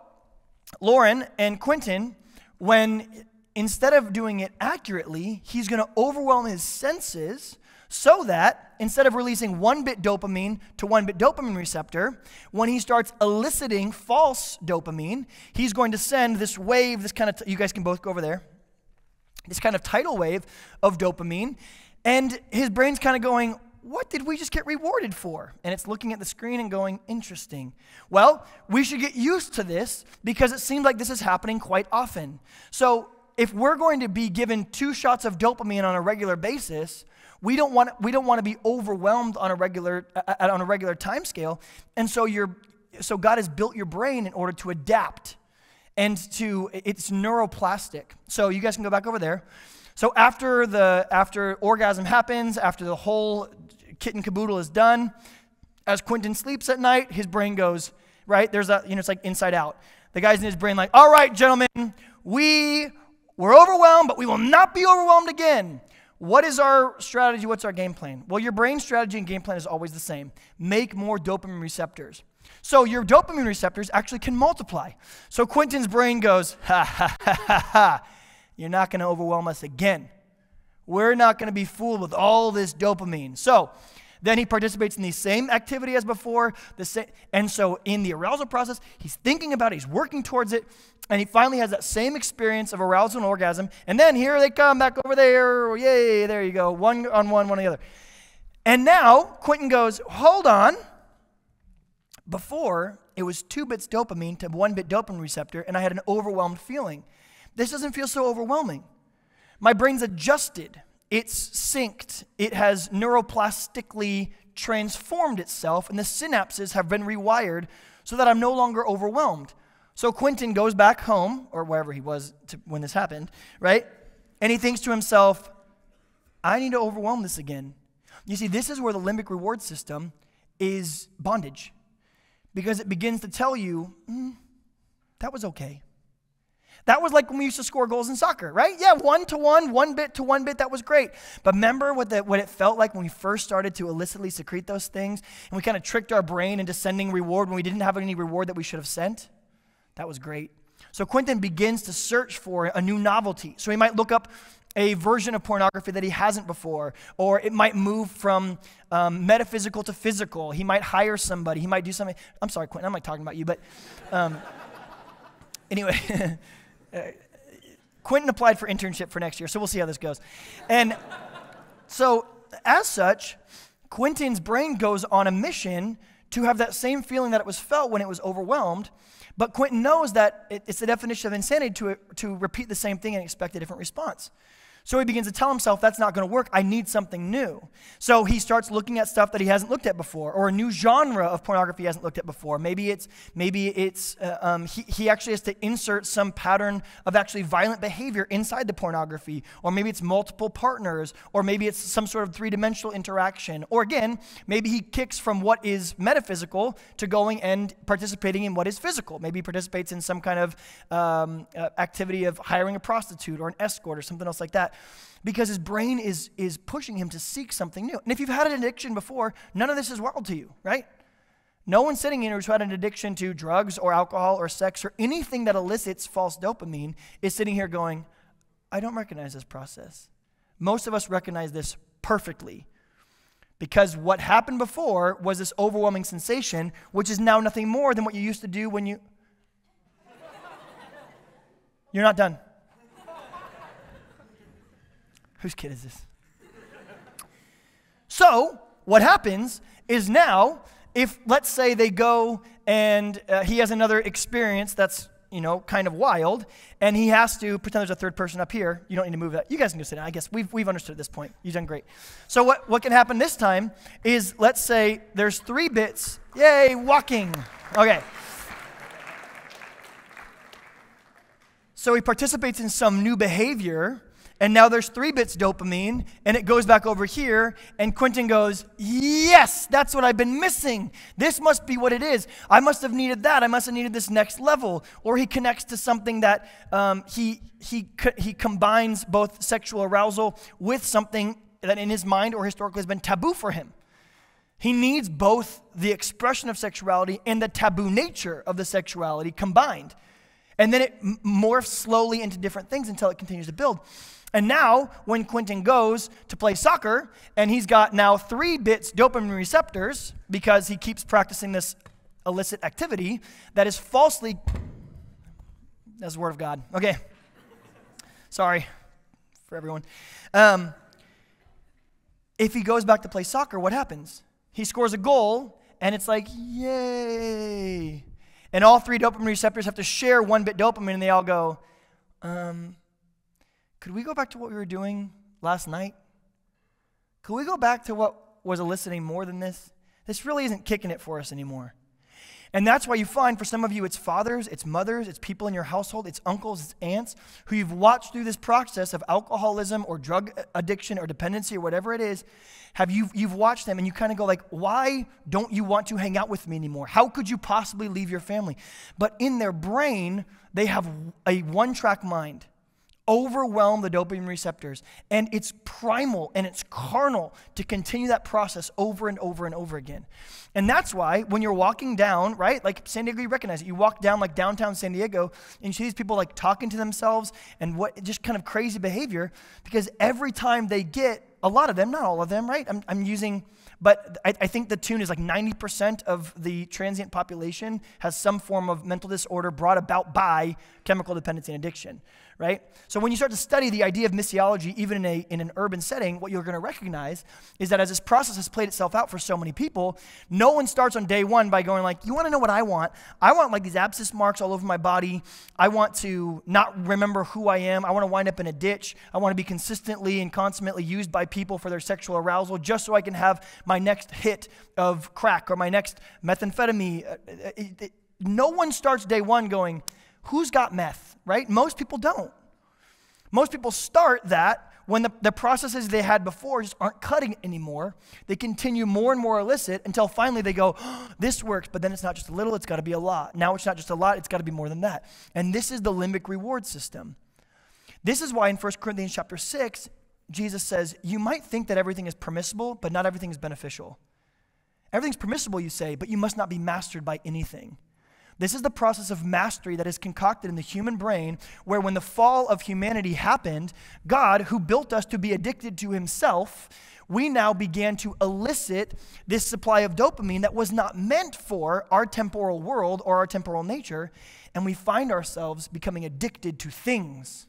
Lauren and Quentin, when instead of doing it accurately, he's going to overwhelm his senses so that instead of releasing one bit dopamine to one bit dopamine receptor, when he starts eliciting false dopamine, he's going to send this wave, this kind of, you guys can both go over there, this kind of tidal wave of dopamine. And his brain's kind of going, what did we just get rewarded for? And it's looking at the screen and going, interesting. Well, we should get used to this because it seems like this is happening quite often. So, if we're going to be given two shots of dopamine on a regular basis, we don't want, we don't want to be overwhelmed on a regular, on a regular time scale. And so, you're, so God has built your brain in order to adapt and to, it's neuroplastic. So you guys can go back over there. So after the, after orgasm happens, after the whole kit and caboodle is done, as Quentin sleeps at night, his brain goes, right? There's a, you know, it's like inside out. The guy's in his brain like, all right, gentlemen, we were overwhelmed, but we will not be overwhelmed again. What is our strategy? What's our game plan? Well, your brain strategy and game plan is always the same make more dopamine receptors. So your dopamine receptors actually can multiply. So Quentin's brain goes, ha ha ha ha ha, you're not going to overwhelm us again. We're not going to be fooled with all this dopamine. So then he participates in the same activity as before. The same, and so in the arousal process, he's thinking about it, he's working towards it, and he finally has that same experience of arousal and orgasm. And then here they come back over there. Yay, there you go. One on one, one on the other. And now Quentin goes, hold on. Before, it was two bits dopamine to one bit dopamine receptor, and I had an overwhelmed feeling. This doesn't feel so overwhelming. My brain's adjusted it's synced, it has neuroplastically transformed itself, and the synapses have been rewired so that I'm no longer overwhelmed. So Quentin goes back home, or wherever he was when this happened, right? And he thinks to himself, I need to overwhelm this again. You see, this is where the limbic reward system is bondage because it begins to tell you, mm, that was okay. That was like when we used to score goals in soccer, right? Yeah, one to one, one bit to one bit, that was great. But remember what, the, what it felt like when we first started to illicitly secrete those things and we kind of tricked our brain into sending reward when we didn't have any reward that we should have sent? That was great. So Quentin begins to search for a new novelty. So he might look up a version of pornography that he hasn't before, or it might move from um, metaphysical to physical. He might hire somebody. He might do something. I'm sorry, Quentin, I'm not talking about you, but um, (laughs) anyway, (laughs) uh, Quentin applied for internship for next year, so we'll see how this goes. And so, as such, Quentin's brain goes on a mission to have that same feeling that it was felt when it was overwhelmed. But Quentin knows that it's the definition of insanity to, to repeat the same thing and expect a different response. So he begins to tell himself, that's not going to work. I need something new. So he starts looking at stuff that he hasn't looked at before, or a new genre of pornography he hasn't looked at before. Maybe it's, maybe it's uh, um, he, he actually has to insert some pattern of actually violent behavior inside the pornography, or maybe it's multiple partners, or maybe it's some sort of three dimensional interaction. Or again, maybe he kicks from what is metaphysical to going and participating in what is physical. Maybe he participates in some kind of um, uh, activity of hiring a prostitute or an escort or something else like that because his brain is, is pushing him to seek something new. And if you've had an addiction before, none of this is wild to you, right? No one sitting here who's had an addiction to drugs or alcohol or sex or anything that elicits false dopamine is sitting here going, I don't recognize this process. Most of us recognize this perfectly because what happened before was this overwhelming sensation, which is now nothing more than what you used to do when you. (laughs) You're not done. Whose kid is this? So, what happens is now, if let's say they go and uh, he has another experience that's, you know, kind of wild, and he has to pretend there's a third person up here. You don't need to move that. You guys can go sit down. I guess we've, we've understood at this point. You've done great. So, what, what can happen this time is let's say there's three bits. Yay, walking. Okay. So he participates in some new behavior and now there's three bits dopamine, and it goes back over here, and Quentin goes, Yes, that's what I've been missing. This must be what it is. I must have needed that. I must have needed this next level. Or he connects to something that um, he, he, he combines both sexual arousal with something that in his mind or historically has been taboo for him. He needs both the expression of sexuality and the taboo nature of the sexuality combined. And then it morphs slowly into different things until it continues to build. And now, when Quentin goes to play soccer, and he's got now three bits dopamine receptors because he keeps practicing this illicit activity that is falsely. That's the word of God. Okay. Sorry for everyone. Um, if he goes back to play soccer, what happens? He scores a goal, and it's like, yay. And all three dopamine receptors have to share one bit dopamine, and they all go, um, could we go back to what we were doing last night? Could we go back to what was eliciting more than this? This really isn't kicking it for us anymore. And that's why you find for some of you, it's fathers, it's mothers, it's people in your household, it's uncles, it's aunts who you've watched through this process of alcoholism or drug addiction or dependency or whatever it is. Have you you've watched them and you kind of go like, why don't you want to hang out with me anymore? How could you possibly leave your family? But in their brain, they have a one-track mind overwhelm the dopamine receptors. And it's primal and it's carnal to continue that process over and over and over again. And that's why when you're walking down, right, like San Diego, you recognize it. You walk down like downtown San Diego and you see these people like talking to themselves and what just kind of crazy behavior because every time they get, a lot of them, not all of them, right? I'm, I'm using but I, I, think the tune is like 90% of the transient population has some form of mental disorder brought about by chemical dependency and addiction right? So when you start to study the idea of missiology, even in, a, in an urban setting, what you're going to recognize is that as this process has played itself out for so many people, no one starts on day one by going like, you want to know what I want? I want like these abscess marks all over my body. I want to not remember who I am. I want to wind up in a ditch. I want to be consistently and consummately used by people for their sexual arousal just so I can have my next hit of crack or my next methamphetamine. Uh, uh, no one starts day one going, who's got meth, right? Most people don't. Most people start that when the, the processes they had before just aren't cutting anymore, they continue more and more illicit until finally they go, oh, (gasps) This works, but then it's not just a little, it's got to be a lot. Now it's not just a lot, it's got to be more than that. And this is the limbic reward system. This is why in 1 Corinthians chapter 6, Jesus says, You might think that everything is permissible, but not everything is beneficial. Everything's permissible, you say, but you must not be mastered by anything. This is the process of mastery that is concocted in the human brain, where when the fall of humanity happened, God, who built us to be addicted to himself, we now began to elicit this supply of dopamine that was not meant for our temporal world or our temporal nature, and we find ourselves becoming addicted to things,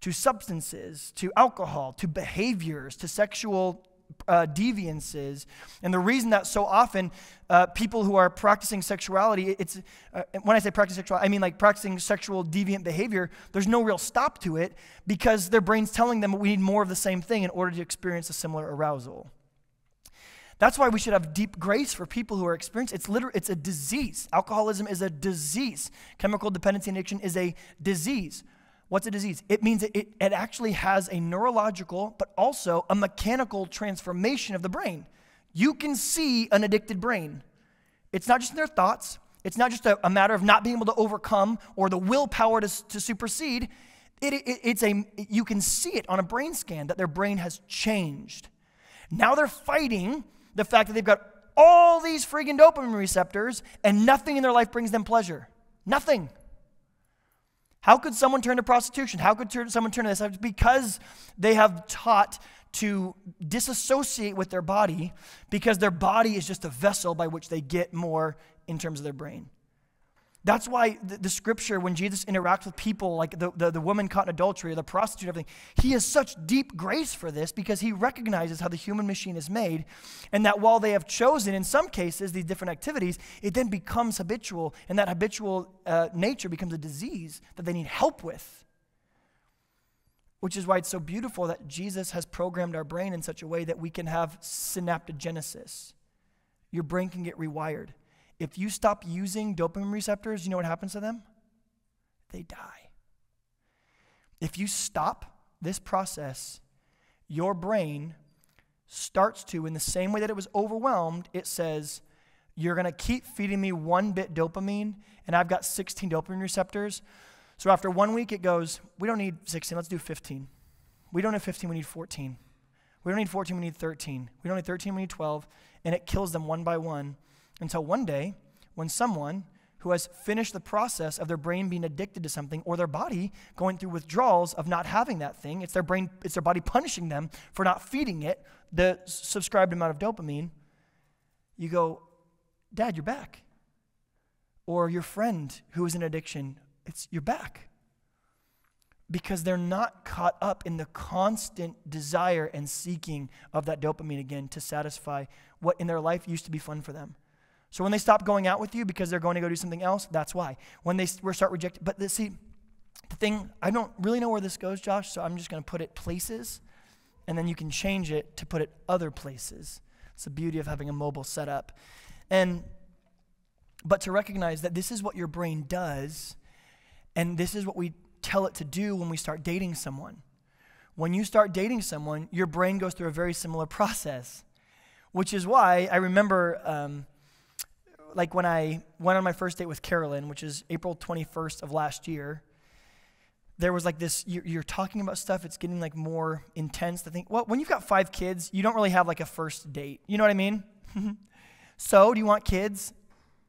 to substances, to alcohol, to behaviors, to sexual uh, deviances. And the reason that so often uh, people who are practicing sexuality, it's uh, when I say practicing sexuality, I mean like practicing sexual deviant behavior, there's no real stop to it because their brain's telling them we need more of the same thing in order to experience a similar arousal. That's why we should have deep grace for people who are experiencing it's literally it's a disease. Alcoholism is a disease. Chemical dependency addiction is a disease. What's a disease? It means it, it, it, actually has a neurological, but also a mechanical transformation of the brain. You can see an addicted brain. It's not just in their thoughts, it's not just a, a matter of not being able to overcome or the willpower to, to supersede. It, it's a, you can see it on a brain scan that their brain has changed. Now they're fighting the fact that they've got all these friggin' dopamine receptors and nothing in their life brings them pleasure. Nothing. How could someone turn to prostitution? How could someone turn to this? Because they have taught to disassociate with their body because their body is just a vessel by which they get more in terms of their brain. That's why the, the, scripture, when Jesus interacts with people like the, the, the woman caught in adultery or the prostitute, everything, he has such deep grace for this because he recognizes how the human machine is made. And that while they have chosen, in some cases, these different activities, it then becomes habitual. And that habitual uh, nature becomes a disease that they need help with. Which is why it's so beautiful that Jesus has programmed our brain in such a way that we can have synaptogenesis. Your brain can get rewired. If you stop using dopamine receptors, you know what happens to them? They die. If you stop this process, your brain starts to, in the same way that it was overwhelmed, it says, You're going to keep feeding me one bit dopamine, and I've got 16 dopamine receptors. So after one week, it goes, We don't need 16, let's do 15. We don't have 15, we need 14. We don't need 14, we need 13. We don't need 13, we need 12. And it kills them one by one until one day, when someone who has finished the process of their brain being addicted to something or their body going through withdrawals of not having that thing, it's their brain, it's their body punishing them for not feeding it the subscribed amount of dopamine, you go, Dad, you're back. Or your friend who is in addiction, it's you're back. Because they're not caught up in the constant desire and seeking of that dopamine again to satisfy what in their life used to be fun for them. So when they stop going out with you because they're going to go do something else, that's why. When they start rejecting, but the, see, the thing, I don't really know where this goes, Josh, so I'm just going to put it places, and then you can change it to put it other places. It's the beauty of having a mobile setup. And, but to recognize that this is what your brain does, and this is what we tell it to do when we start dating someone. When you start dating someone, your brain goes through a very similar (laughs) process, which is why I remember. Um, like when I went on my first date with Carolyn, which is April 21st of last year, there was like this you're, you're, talking about stuff it's getting like more intense to think well when you've got five kids you don't really have like a first date. You know what i mean? (laughs) So do you want kids?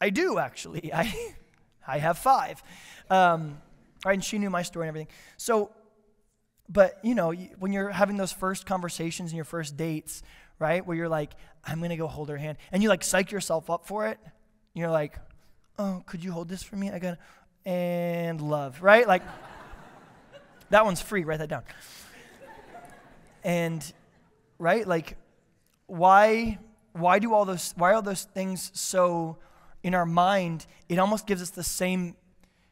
I do actually. (laughs) I i have five. Um, right, and she knew my story and everything. So but you know when you're having those first conversations and your first dates right where you're like i'm gonna go hold her hand and you like psych yourself up for it you're like, oh, could you hold this for me? I got and love, right? Like (laughs) that one's free. Write that down. And right, like why why do all those why are those things so in our mind? It almost gives us the same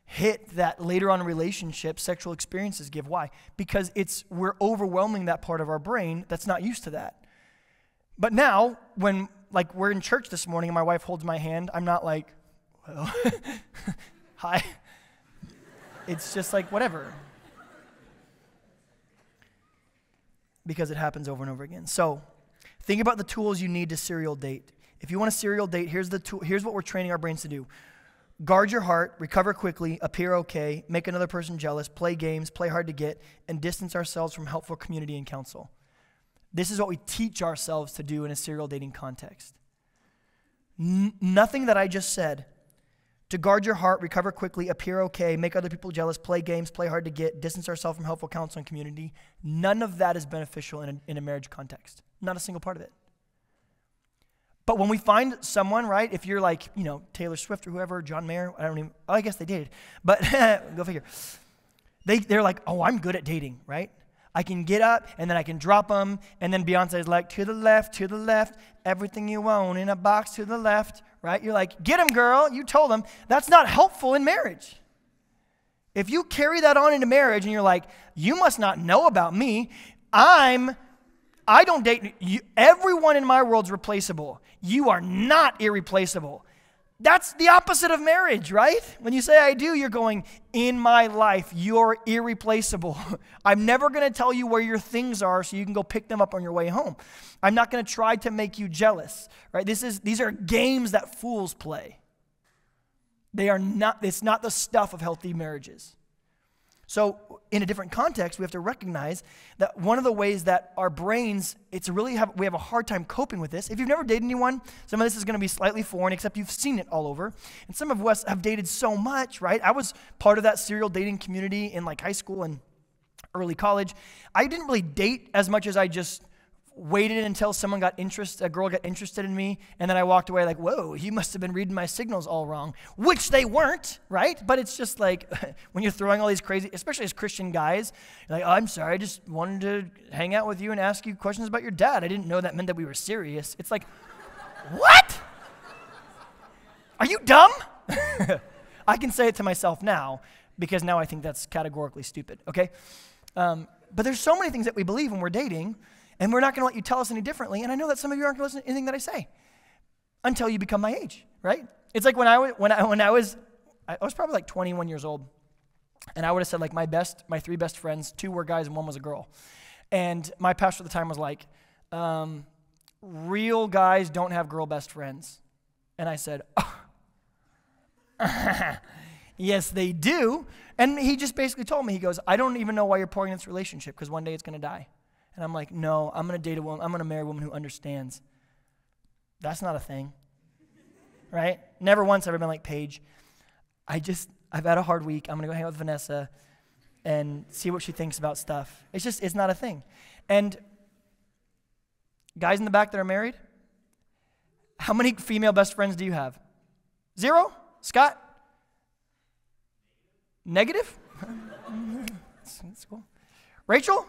hit that later on relationships, sexual experiences give. Why? Because it's we're overwhelming that part of our brain that's not used to that. But now, when like we're in church this morning and my wife holds my hand, I'm not like, well, (laughs) hi. It's just like whatever. because it happens over and over again. So, think about the tools you need to serial date. If you want a serial date, here's the tool, here's what we're training our brains to do. Guard your heart, recover quickly, appear okay, make another person jealous, play games, play hard to get, and distance ourselves from helpful community and counsel. This is what we teach ourselves to do in a serial dating context. N- nothing that I just said to guard your heart, recover quickly, appear okay, make other people jealous, play games, play hard to get, distance ourselves from helpful counsel and community. None of that is beneficial in a, in a marriage context. Not a single part of it. But when we find someone, right, if you're like, you know, Taylor Swift or whoever, John Mayer, I don't even, oh, I guess they dated, but (laughs) go figure. They, they're like, oh, I'm good at dating, right? I can get up and then I can drop them. And then Beyonce's like, to the left, to the left, everything you own in a box to the left, right? You're like, get him, girl. You told him. That's not helpful in marriage. If you carry that on into marriage and you're like, you must not know about me, I'm, I don't date, you, everyone in my world's replaceable. You are not irreplaceable. That's the opposite of marriage, right? When you say I do, you're going, in my life, you're irreplaceable. (laughs) I'm never going to tell you where your things are so you can go pick them up on your way home. I'm not going to try to make you jealous, right? This is, these are games that fools play. They are not, it's not the stuff of healthy marriages. So, in a different context, we have to recognize that one of the ways that our brains, it's really have, we have a hard time coping with this. If you've never dated anyone, some of this is going to be slightly foreign, except you've seen it all over. And some of us have dated so much, right? I was part of that serial dating community in like high school and early college. I didn't really date as much as I just waited until someone got interest, a girl got interested in me, and then I walked away like, whoa, you must have been reading my signals all wrong, which they weren't, right? But it's just like (laughs) when you're throwing all these crazy, especially as Christian guys, like, oh, I'm sorry, I just wanted to hang out with you and ask you questions about your dad. I didn't know that meant that we were serious. It's like, what? Are you dumb? (laughs) I can say it to myself now because now I think that's categorically stupid, okay? Um, but there's so many things that we believe when we're dating and we're not going to let you tell us any differently. And I know that some of you aren't going to listen to anything that I say until you become my age, right? It's like when I, when I, when I was, I was probably like 21 years old. And I would have said, like, my best, my three best friends, two were guys and one was a girl. And my pastor at the time was like, um, real guys don't have girl best friends. And I said, oh. (laughs) yes, they do. And he just basically told me, he goes, I don't even know why you're pouring in this relationship because one day it's going to die. And I'm like, no, I'm going to date a woman, I'm going to marry a woman who understands. That's not a thing. right? Never once have I been like, Paige, I just, I've had a hard week. I'm going to go hang out with Vanessa and see what she thinks about stuff. It's just, it's not a thing. And guys in the back that are married, how many female best friends do you have? Zero? Scott? Negative? (laughs) that's, that's cool. Rachel?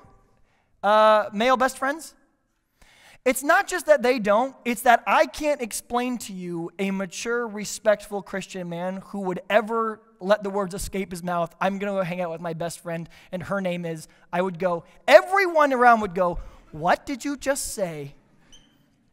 Uh, male best friends? It's not just that they don't, it's that I can't explain to you a mature, respectful Christian man who would ever let the words escape his mouth. I'm going to go hang out with my best friend, and her name is. I would go, everyone around would go, What did you just say?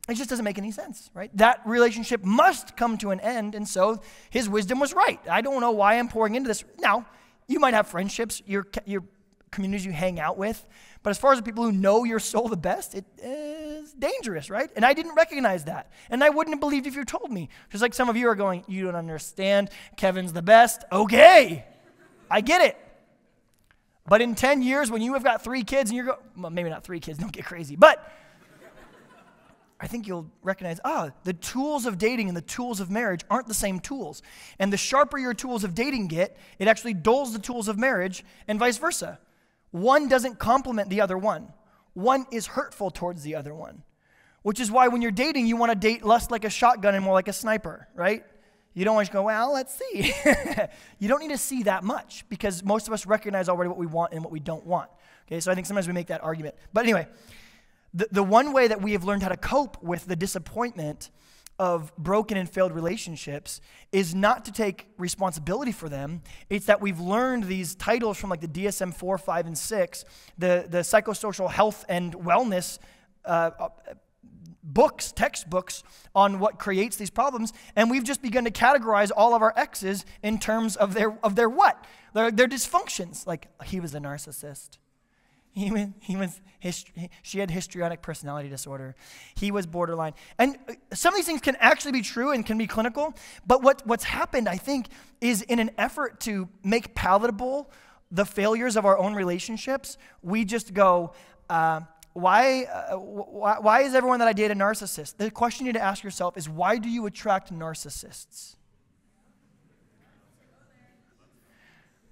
It just doesn't make any sense, right? That relationship must come to an end, and so his wisdom was right. I don't know why I'm pouring into this. Now, you might have friendships, your, your communities you hang out with, but as far as the people who know your soul the best, it is dangerous, right? And I didn't recognize that. And I wouldn't have believed if you told me. Just like some of you are going, you don't understand. Kevin's the best. Okay, I get it. But in 10 years, when you have got three kids and you're going, well, maybe not three kids, don't get crazy, but I think you'll recognize, ah, the tools of dating and the tools of marriage aren't the same tools. And the sharper your tools of dating get, it actually dulls the tools of marriage and vice versa. One doesn't complement the other one, one is hurtful towards the other one. Which is why when you're dating, you want to date less like a shotgun and more like a sniper, right? You don't want to go, well, let's see. (laughs) you don't need to see that much because most of us recognize already what we want and what we don't want. Okay, so I think sometimes we make that argument. But anyway, the, the one way that we have learned how to cope with the disappointment of broken and failed relationships is not to take responsibility for them. It's that we've learned these titles from like the DSM 4, 5, and 6, the, the psychosocial health and wellness uh, uh, books, textbooks on what creates these problems. And we've just begun to categorize all of our exes in terms of their, of their what? Their, their dysfunctions. Like, he was a narcissist. He was, he was she had histrionic personality disorder. He was borderline. And uh, some of these things can actually be true and can be clinical, but what, what's happened, I think, is in an effort to make palatable the failures of our own relationships, we just go, uh, why, uh, why, why is everyone that I date a narcissist? The question you need to ask yourself is why do you attract narcissists?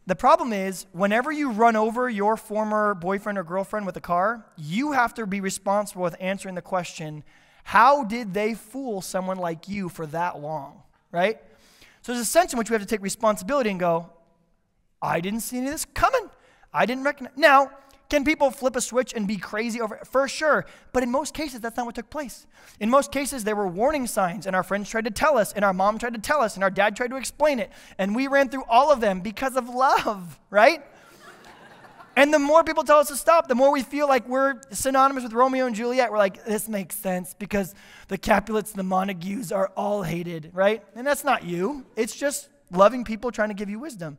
The problem is, whenever you run over your former boyfriend or girlfriend with a car, you have to be responsible with answering the question how did they fool someone like you for that long? Right? So there's a sense in which we have to take responsibility and go, I didn't see any of this coming. I didn't recognize. Now, can people flip a switch and be crazy over it? For sure. But in most cases, that's not what took place. In most cases, there were warning signs, and our friends tried to tell us, and our mom tried to tell us, and our dad tried to explain it. And we ran through all of them because of love, right? (laughs) and the more people tell us to stop, the more we feel like we're synonymous with Romeo and Juliet. We're like, this makes sense because the Capulets and the Montagues are all hated, right? And that's not you. It's just loving people trying to give you wisdom.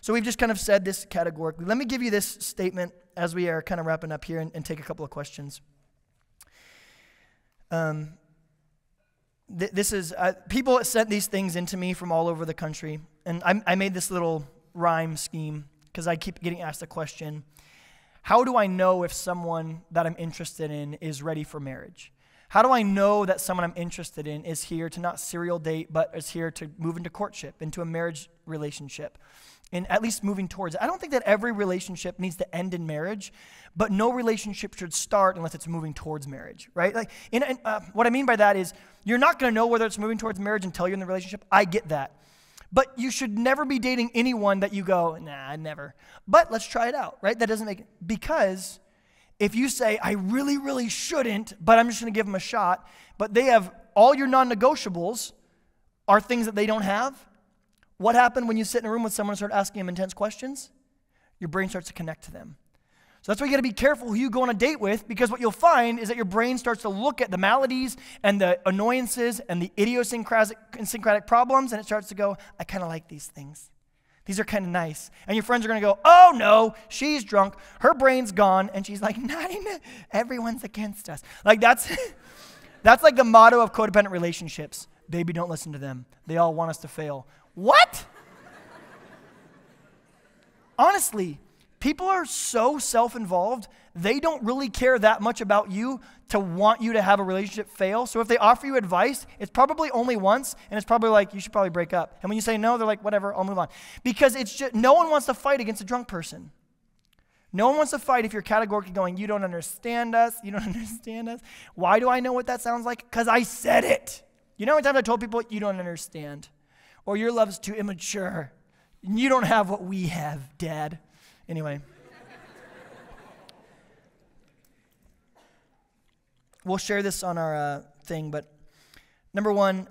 So we've just kind of said this categorically. Let me give you this statement as we are kind of wrapping up here and, and take a couple of questions. Um, th- this is, uh, people sent these things into me from all over the country. And I, I made this little rhyme scheme because I keep getting asked the question How do I know if someone that I'm interested in is ready for marriage? How do I know that someone I'm interested in is here to not serial date, but is here to move into courtship, into a marriage relationship? And at least moving towards it. I don't think that every relationship needs to end in marriage, but no relationship should start unless it's moving towards marriage, right? Like, in, in, uh, what I mean by that is you're not going to know whether it's moving towards marriage until you're in the relationship. I get that. But you should never be dating anyone that you go, nah, never. But let's try it out, right? That doesn't make because if you say, I really, really shouldn't, but I'm just going to give them a shot, but they have all your non negotiables are things that they don't have, what happened when you sit in a room with someone and start asking them intense questions? Your brain starts to connect to them. So that's why you got to be careful who you go on a date with because what you'll find is that your brain starts to look at the maladies and the annoyances and the idiosyncratic problems and it starts to go, I kind of like these things. These are kind of nice. And your friends are going to go, oh no, she's drunk. Her brain's gone. And she's like, (laughs) nine, everyone's against us. Like that's, (laughs) that's like the motto of codependent relationships. Baby, don't listen to them. They all want us to fail. What? Honestly, people are so self involved, they don't really care that much about you to want you to have a relationship fail. So if they offer you advice, it's probably only once, and it's probably like, you should probably break up. And when you say no, they're like, whatever, I'll move on. Because it's just, no one wants to fight against a drunk person. No one wants to fight if you're categorically going, you don't understand us, you don't (laughs) understand us. Why do I know what that sounds like? Because I said it. You know how many times I told people, you don't understand? Or your love's too immature. You don't have what we have, Dad. Anyway. we'll share this on our uh, thing, but number one,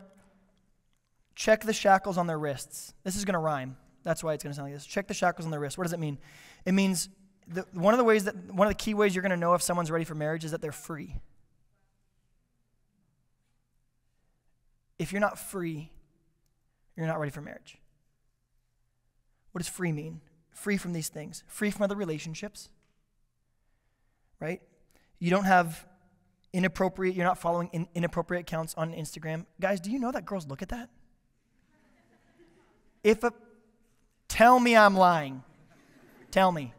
check the shackles on their wrists. This is going to rhyme. That's why it's going to sound like this. Check the shackles on their wrists. What does it mean? It means the, one of the ways that one of the key ways you're going to know if someone's ready for marriage is that they're free. If you're not free, you're not ready for marriage. What does free mean? Free from these things, free from other relationships, right? You don't have inappropriate, you're not following in, inappropriate accounts on Instagram. Guys, do you know that girls look at that? If a, tell me I'm lying. Tell me.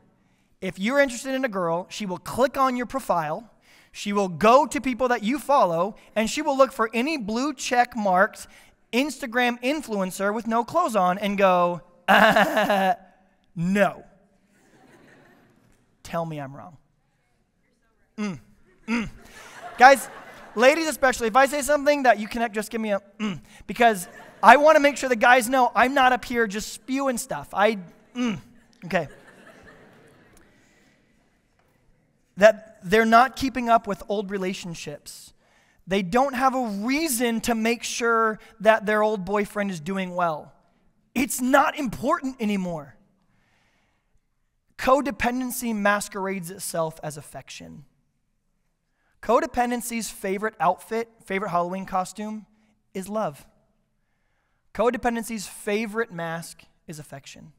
If you're interested in a girl, she will click on your profile. She will go to people that you follow, and she will look for any blue check marked Instagram influencer with no clothes on and go, uh, (laughs) no. Tell me I'm wrong. Mm, mm. Guys, ladies especially, if I say something that you connect, just give me a mm, because I want to make sure the guys know I'm not up here just spewing stuff. I, mm, okay. that they're not keeping up with old relationships. They don't have a reason to make sure that their old boyfriend is doing well. It's not important anymore. Codependency masquerades itself as affection. Codependency's favorite outfit, favorite Halloween costume is love. Codependency's favorite mask is affection.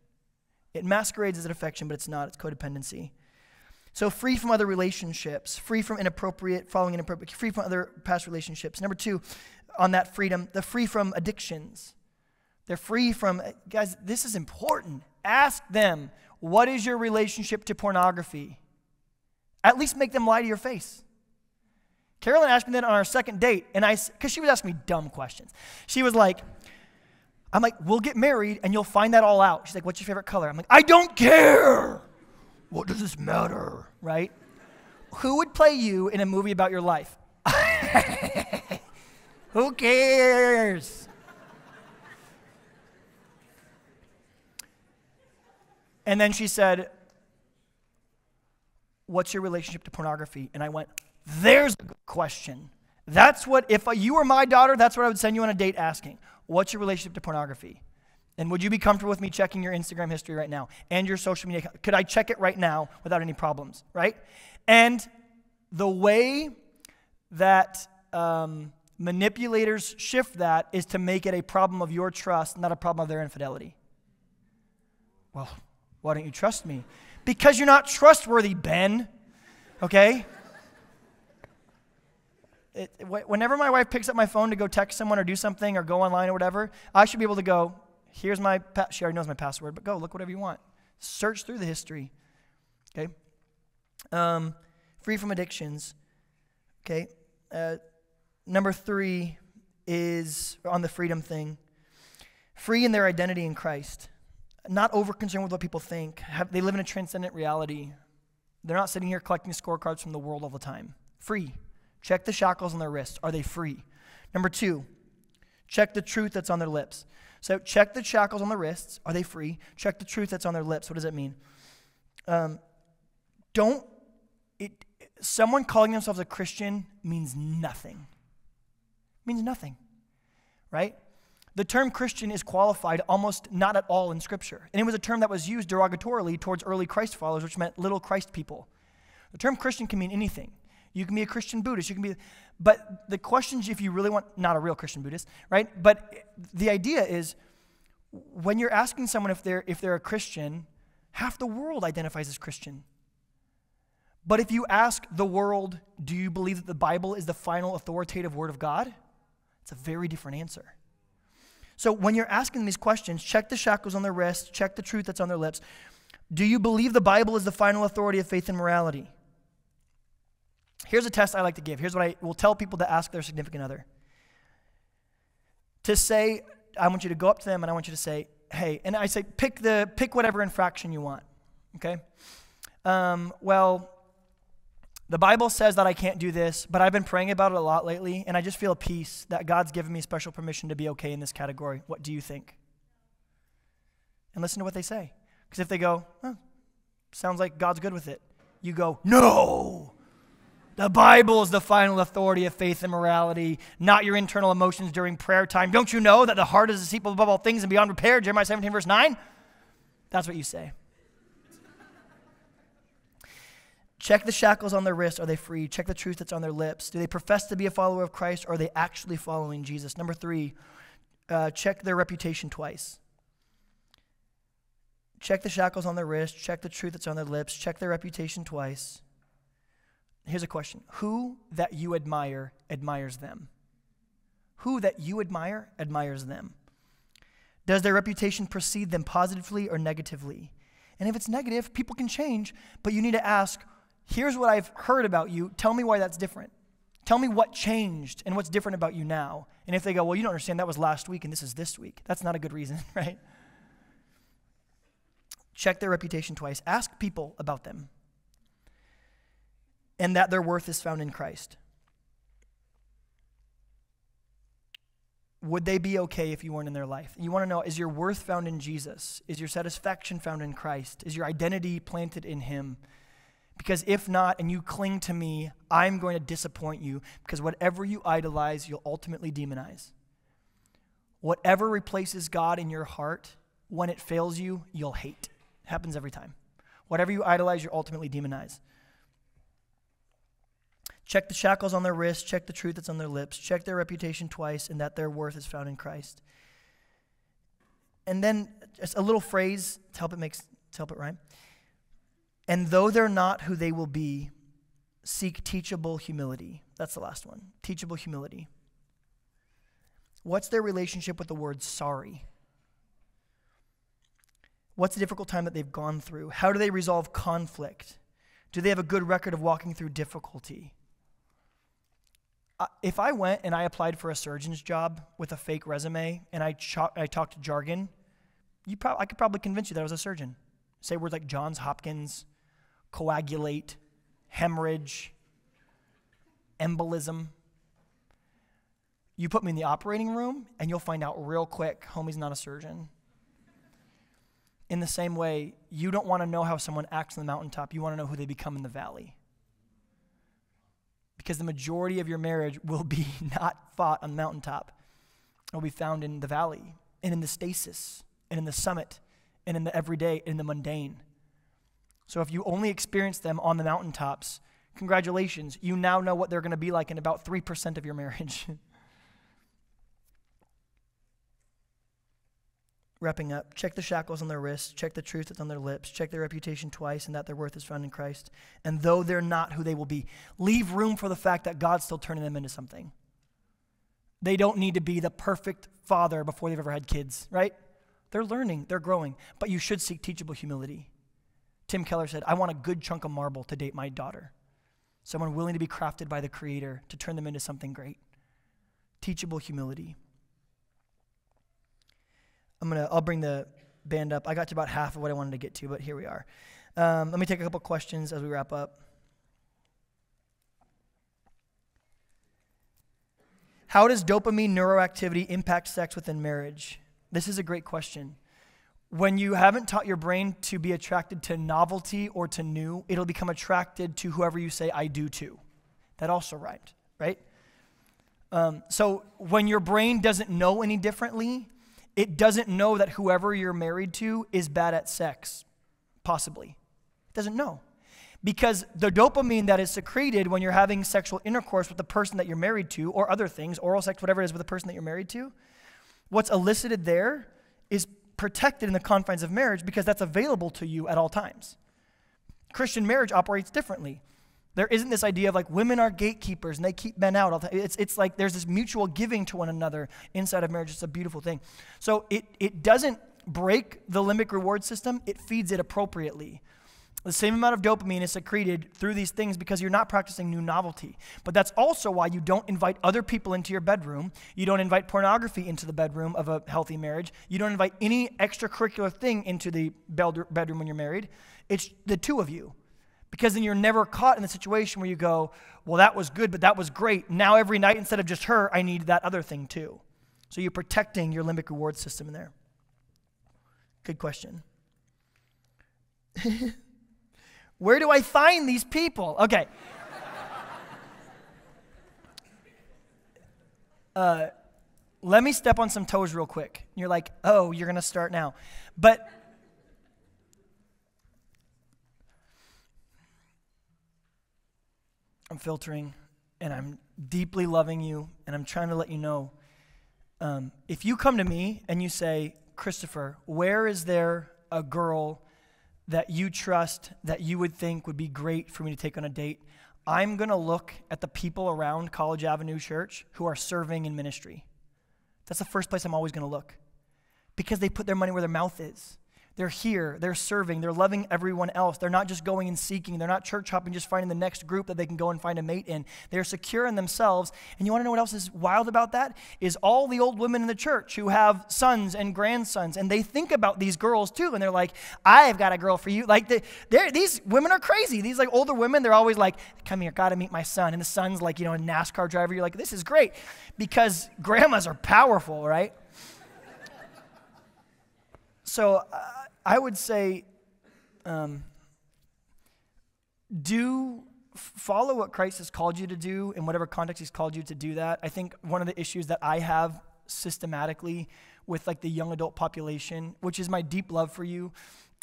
It masquerades as an affection, but it's not, it's codependency. So free from other relationships, free from inappropriate, following inappropriate, free from other past relationships. Number two, on that freedom, the free from addictions. They're free from, guys, this is important. Ask them, what is your relationship to pornography? At least make them lie to your face. Carolyn asked me that on our second date, and I, because she was asking me dumb questions. She was like, I'm like, we'll get married and you'll find that all out. She's like, what's your favorite color? I'm like, I don't care. What does this matter? Right? Who would play you in a movie about your life? (laughs) Who cares? And then she said, What's your relationship to pornography? And I went, There's a good question. That's what, if you were my daughter, that's what I would send you on a date asking. What's your relationship to pornography? And would you be comfortable with me checking your Instagram history right now and your social media? Could I check it right now without any problems, right? And the way that um, manipulators shift that is to make it a problem of your trust, not a problem of their infidelity. Well, why don't you trust me? Because you're not trustworthy, Ben. Okay? It, whenever my wife picks up my phone to go text someone or do something or go online or whatever, I should be able to go, here's my, pa-. she already knows my password, but go, look whatever you want. Search through the history. Okay? Um, free from addictions. Okay? Uh, number three is on the freedom thing free in their identity in Christ not over concerned with what people think. Have, they live in a transcendent reality. They're not sitting here collecting scorecards from the world all the time. Free. Check the shackles on their wrists. Are they free? Number two, check the truth that's on their lips. So check the shackles on the wrists. Are they free? Check the truth that's on their lips. What does that mean? Um, don't, it, someone calling themselves a Christian means nothing. Means nothing, right? The term Christian is qualified almost not at all in Scripture. And it was a term that was used derogatorily towards early Christ followers, which meant little Christ people. The term Christian can mean anything. You can be a Christian Buddhist. You can be, but the question, if you really want, not a real Christian Buddhist, right? But the idea is, when you're asking someone if they're if they're a Christian, half the world identifies as Christian. But if you ask the world, do you believe that the Bible is the final authoritative word of God? It's a very different answer. So when you're asking these questions, check the shackles on their wrists, check the truth that's on their lips. Do you believe the Bible is the final authority of faith and morality? Here's a test I like to give. Here's what I will tell people to ask their significant other. To say, I want you to go up to them and I want you to say, hey, and I say, pick the pick whatever infraction you want. Okay? Um, well, the Bible says that I can't do this, but I've been praying about it a lot lately, and I just feel a peace that God's given me special permission to be okay in this category. What do you think? And listen to what they say. Because if they go, sounds like God's good with it, you go, no! The Bible is the final authority of faith and morality, not your internal emotions during prayer time. Don't you know that the heart is deceitful above all things and beyond repair? Jeremiah 17, verse 9? That's what you say. Check the shackles on their wrists. Are they free? Check the truth that's on their lips. Do they profess to be a follower of Christ or are they actually following Jesus? Number three, uh, check their reputation twice. Check the shackles on their wrists. Check the truth that's on their lips. Check their reputation twice. Here's a question Who that you admire admires them? Who that you admire admires them? Does their reputation precede them positively or negatively? And if it's negative, people can change, but you need to ask Here's what I've heard about you. Tell me why that's different. Tell me what changed and what's different about you now. And if they go, well, you don't understand, that was last week and this is this week, that's not a good reason, (laughs) right? Check their reputation twice. Ask people about them and that their worth is found in Christ. Would they be okay if you weren't in their life? You want to know is your worth found in Jesus? Is your satisfaction found in Christ? Is your identity planted in Him? Because if not, and you cling to me, I'm going to disappoint you because whatever you idolize, you'll ultimately demonize. Whatever replaces God in your heart, when it fails you, you'll hate. It happens every time. Whatever you idolize, you'll ultimately demonize. Check the shackles on their wrists, check the truth that's on their lips, check their reputation twice, and that their worth is found in Christ. And then just a little phrase to help it makes to help it rhyme. And though they're not who they will be, seek teachable humility. That's the last one. Teachable humility. What's their relationship with the word sorry? What's the difficult time that they've gone through? How do they resolve conflict? Do they have a good record of walking through difficulty? If I went and I applied for a surgeon's job with a fake resume and I, I talked jargon, you I could probably convince you that I was a surgeon. Say words like Johns Hopkins, coagulate, hemorrhage, embolism. You put me in the operating room, and you'll find out real quick homie's not a surgeon. In the same way, you don't want to know how someone acts on the mountaintop, you want to know who they become in the valley. Because the majority of your marriage will be (laughs) not fought on the mountaintop, it will be found in the valley, and in the stasis, and in the summit, and in the everyday, and in the mundane. So if you only experience them on the mountaintops, congratulations, you now know what they're going to be like in about 3% of your marriage. (laughs) Wrapping up, check the shackles on their wrists, check the truth that's on their lips, check their reputation twice and that their worth is found in Christ. And though they're not who they will be, leave room for the fact that God's still turning them into something. They don't need to be the perfect father before they've ever had kids, right? They're learning, they're growing, but you should seek teachable humility. Tim Keller said, I want a good chunk of marble to date my daughter. Someone willing to be crafted by the Creator to turn them into something great. Teachable humility. I'm gonna. I'll bring the band up. I got to about half of what I wanted to get to, but here we are. Um, let me take a couple questions as we wrap up. How does dopamine neuroactivity impact sex within marriage? This is a great question. When you haven't taught your brain to be attracted to novelty or to new, it'll become attracted to whoever you say, I do to. That also rhymed, right? Um, so when your brain doesn't know any differently, it doesn't know that whoever you're married to is bad at sex, possibly. It doesn't know. Because the dopamine that is secreted when you're having sexual intercourse with the person that you're married to, or other things, oral sex, whatever it is with the person that you're married to, what's elicited there is protected in the confines of marriage because that's available to you at all times. Christian marriage operates differently. There isn't this idea of like women are gatekeepers and they keep men out. It's, it's like there's this mutual giving to one another inside of marriage. It's a beautiful thing. So it, it doesn't break the limbic reward system, it feeds it appropriately. The same amount of dopamine is secreted through these things because you're not practicing new novelty. But that's also why you don't invite other people into your bedroom. You don't invite pornography into the bedroom of a healthy marriage. You don't invite any extracurricular thing into the bedroom when you're married. It's the two of you. Because then you're never caught in the situation where you go, well, that was good, but that was great. Now, every night, instead of just her, I need that other thing too. So you're protecting your limbic reward system in there. Good question. (laughs) Where do I find these people? Okay. (laughs) Uh, let me step on some toes real quick. You're like, oh, you're going to start now. But I'm filtering and I'm deeply loving you and I'm trying to let you know um, if you come to me and you say, Christopher, where is there a girl that you trust that you would think would be great for me to take on a date, I'm going to look at the people around College Avenue Church who are serving in ministry. That's the first place I'm always going to look because they put their money where their mouth is. They're here, they're serving, they're loving everyone else. They're not just going and seeking, they're not church hopping, just finding the next group that they can go and find a mate in. They're secure in themselves. And you want to know what else is wild about that? Is all the old women in the church who have sons and grandsons, and they think about these girls too, and they're like, I've got a girl for you. Like, the these women are crazy. These like older women, they're always like, come here, gotta meet my son. And the son's like, you know, a NASCAR driver. You're like, this is great because grandmas are powerful, right? so, uh, I would say um, do follow what Christ has called you to do in whatever context he's called you to do that. I think one of the issues that I have systematically with like the young adult population, which is my deep love for you,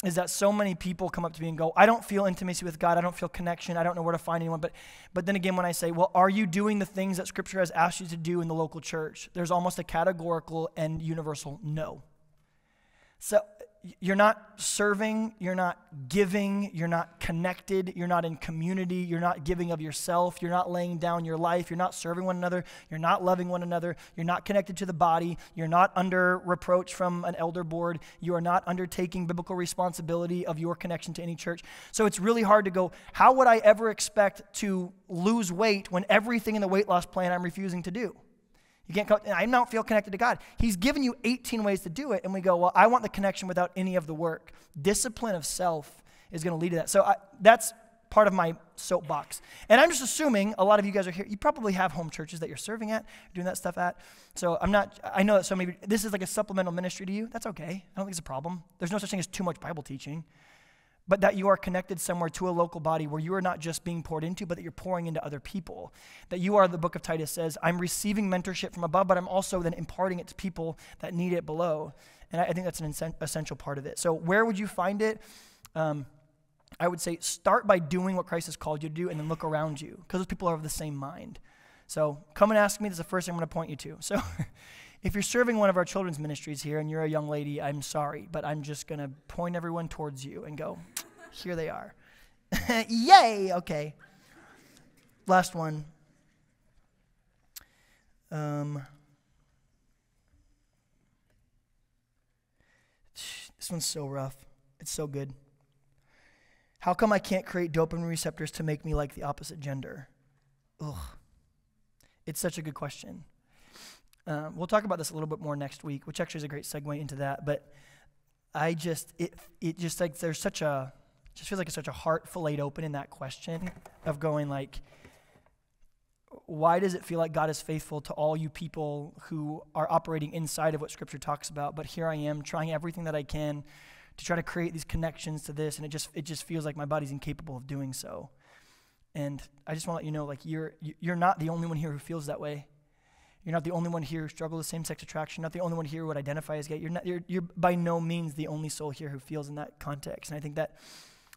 is that so many people come up to me and go, I don't feel intimacy with God, I don't feel connection, I don't know where to find anyone. But but then again, when I say, Well, are you doing the things that scripture has asked you to do in the local church? There's almost a categorical and universal no. So you're not serving, you're not giving, you're not connected, you're not in community, you're not giving of yourself, you're not laying down your life, you're not serving one another, you're not loving one another, you're not connected to the body, you're not under reproach from an elder board, you are not undertaking biblical responsibility of your connection to any church. So it's really hard to go, how would I ever expect to lose weight when everything in the weight loss plan I'm refusing to do? You can't come, I don't feel connected to God. He's given you 18 ways to do it. And we go, well, I want the connection without any of the work. Discipline of self is going to lead to that. So I, that's part of my soapbox. And I'm just assuming a lot of you guys are here. You probably have home churches that you're serving at, doing that stuff at. So I'm not, I know that so maybe this is like a supplemental ministry to you. That's okay. I don't think it's a problem. There's no such thing as too much Bible teaching but that you are connected somewhere to a local body where you are not just being poured into, but that you're pouring into other people. That you are, the book of Titus says, I'm receiving mentorship from above, but I'm also then imparting it to people that need it below. And I, I think that's an essential part of it. So, where would you find it? Um, I would say start by doing what Christ has called you to do and then look around you because those people are of the same mind. So, come and ask me. This is the first thing I'm going to point you to. So, (laughs) if you're serving one of our children's ministries here and you're a young lady, I'm sorry, but I'm just going to point everyone towards you and go, (laughs) here they are. (laughs) Yay! Okay. Last one. Um, (sighs) this one's so rough. It's so good. How come I can't create dopamine receptors to make me like the opposite gender? Ugh. It's such a good question. Um, we'll talk about this a little bit more next week, which actually is a great segue into that. But I just, it, it just like, there's such a, just feels like it's such a heart filleted open in that question of going like, why does it feel like God is faithful to all you people who are operating inside of what Scripture talks about? But here I am trying everything that I can to try to create these connections to this, and it just it just feels like my body's incapable of doing so. And I just want to let you know, like you're you're not the only one here who feels that way. You're not the only one here who struggles with same-sex attraction. You're not the only one here who would identify as gay. You're not. You're, you're by no means the only soul here who feels in that context. And I think that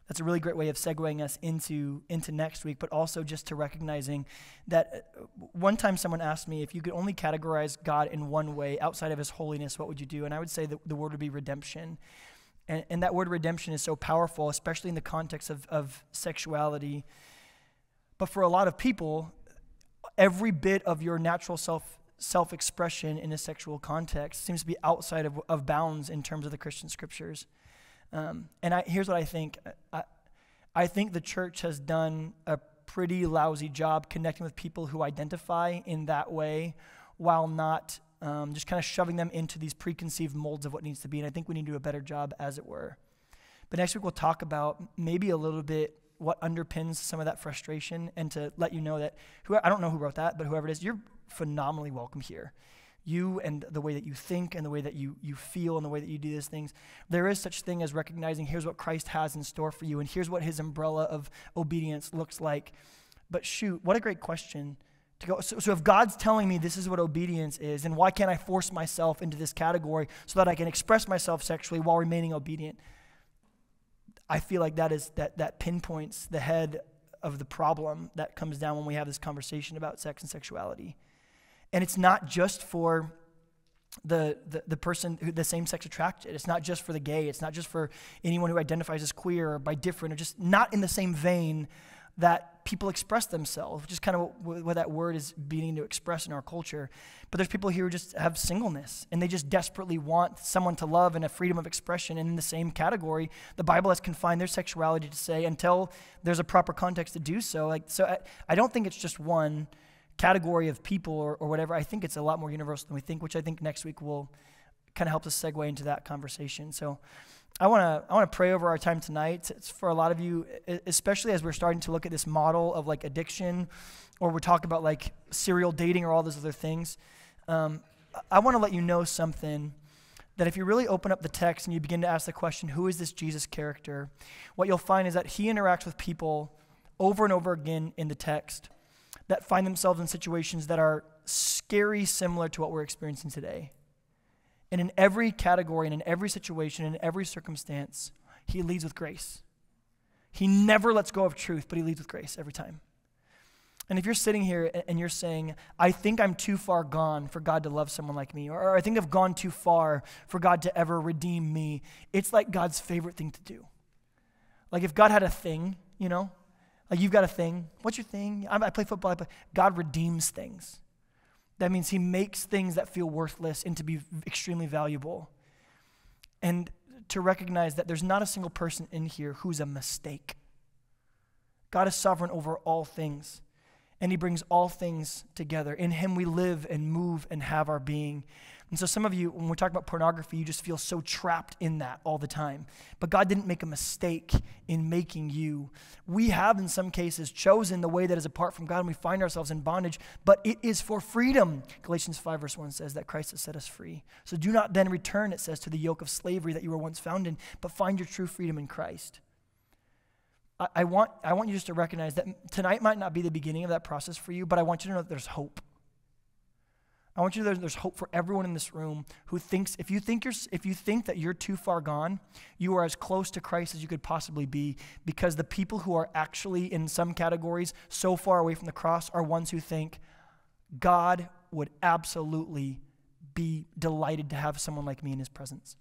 that's a really great way of segueing us into, into next week, but also just to recognizing that uh, one time someone asked me if you could only categorize God in one way outside of his holiness, what would you do? And I would say that the word would be redemption. And, and that word redemption is so powerful, especially in the context of, of sexuality. But for a lot of people, every bit of your natural self self expression in a sexual context seems to be outside of, of bounds in terms of the Christian scriptures. Um, and I, here's what I think I, I think the church has done a pretty lousy job connecting with people who identify in that way while not um, just kind of shoving them into these preconceived molds of what needs to be. And I think we need to do a better job, as it were. But next week, we'll talk about maybe a little bit what underpins some of that frustration and to let you know that who, I don't know who wrote that, but whoever it is, you're phenomenally welcome here you and the way that you think and the way that you, you feel and the way that you do these things. There is such thing as recognizing here's what Christ has in store for you and here's what his umbrella of obedience looks like. But shoot, what a great question to go. So, so if God's telling me this is what obedience is, then why can't I force myself into this category so that I can express myself sexually while remaining obedient? I feel like that is that that pinpoints the head of the problem that comes down when we have this conversation about sex and sexuality. And it's not just for the, the, the person who the same sex attracted. It's not just for the gay. It's not just for anyone who identifies as queer or by different or just not in the same vein that people express themselves, which is kind of what, what that word is beginning to express in our culture. But there's people here who just have singleness and they just desperately want someone to love and a freedom of expression. And in the same category, the Bible has confined their sexuality to say until there's a proper context to do so. Like, so I, I don't think it's just one category of people or, or whatever, I think it's a lot more universal than we think, which I think next week will kind of help us segue into that conversation. So I want to I want to pray over our time tonight. It's for a lot of you, especially as we're starting to look at this model of like addiction, or we're talking about like serial dating or all those other things. Um, I want to let you know something that if you really open up the text and you begin to ask the question, who is this Jesus character? What you'll find is that he interacts with people over and over again in the text that find themselves in situations that are scary similar to what we're experiencing today. And in every category and in every situation, and in every circumstance, he leads with grace. He never lets go of truth, but he leads with grace every time. And if you're sitting here and you're saying, I think I'm too far gone for God to love someone like me, or I think I've gone too far for God to ever redeem me, it's like God's favorite thing to do. Like if God had a thing, you know, like you've got a thing. What's your thing? I, play football. I play. God redeems things. That means He makes things that feel worthless into be extremely valuable. And to recognize that there's not a single person in here who's a mistake. God is sovereign over all things and he brings all things together. In him we live and move and have our being. And so, some of you, when we talk about pornography, you just feel so trapped in that all the time. But God didn't make a mistake in making you. We have, in some cases, chosen the way that is apart from God, and we find ourselves in bondage, but it is for freedom. Galatians 5, verse 1 says that Christ has set us free. So, do not then return, it says, to the yoke of slavery that you were once found in, but find your true freedom in Christ. I, want, I want you just to recognize that tonight might not be the beginning of that process for you, but I want you to know that there's hope. I want you to know there's hope for everyone in this room who thinks if you think you're if you think that you're too far gone, you are as close to Christ as you could possibly be because the people who are actually in some categories so far away from the cross are ones who think God would absolutely be delighted to have someone like me in his presence.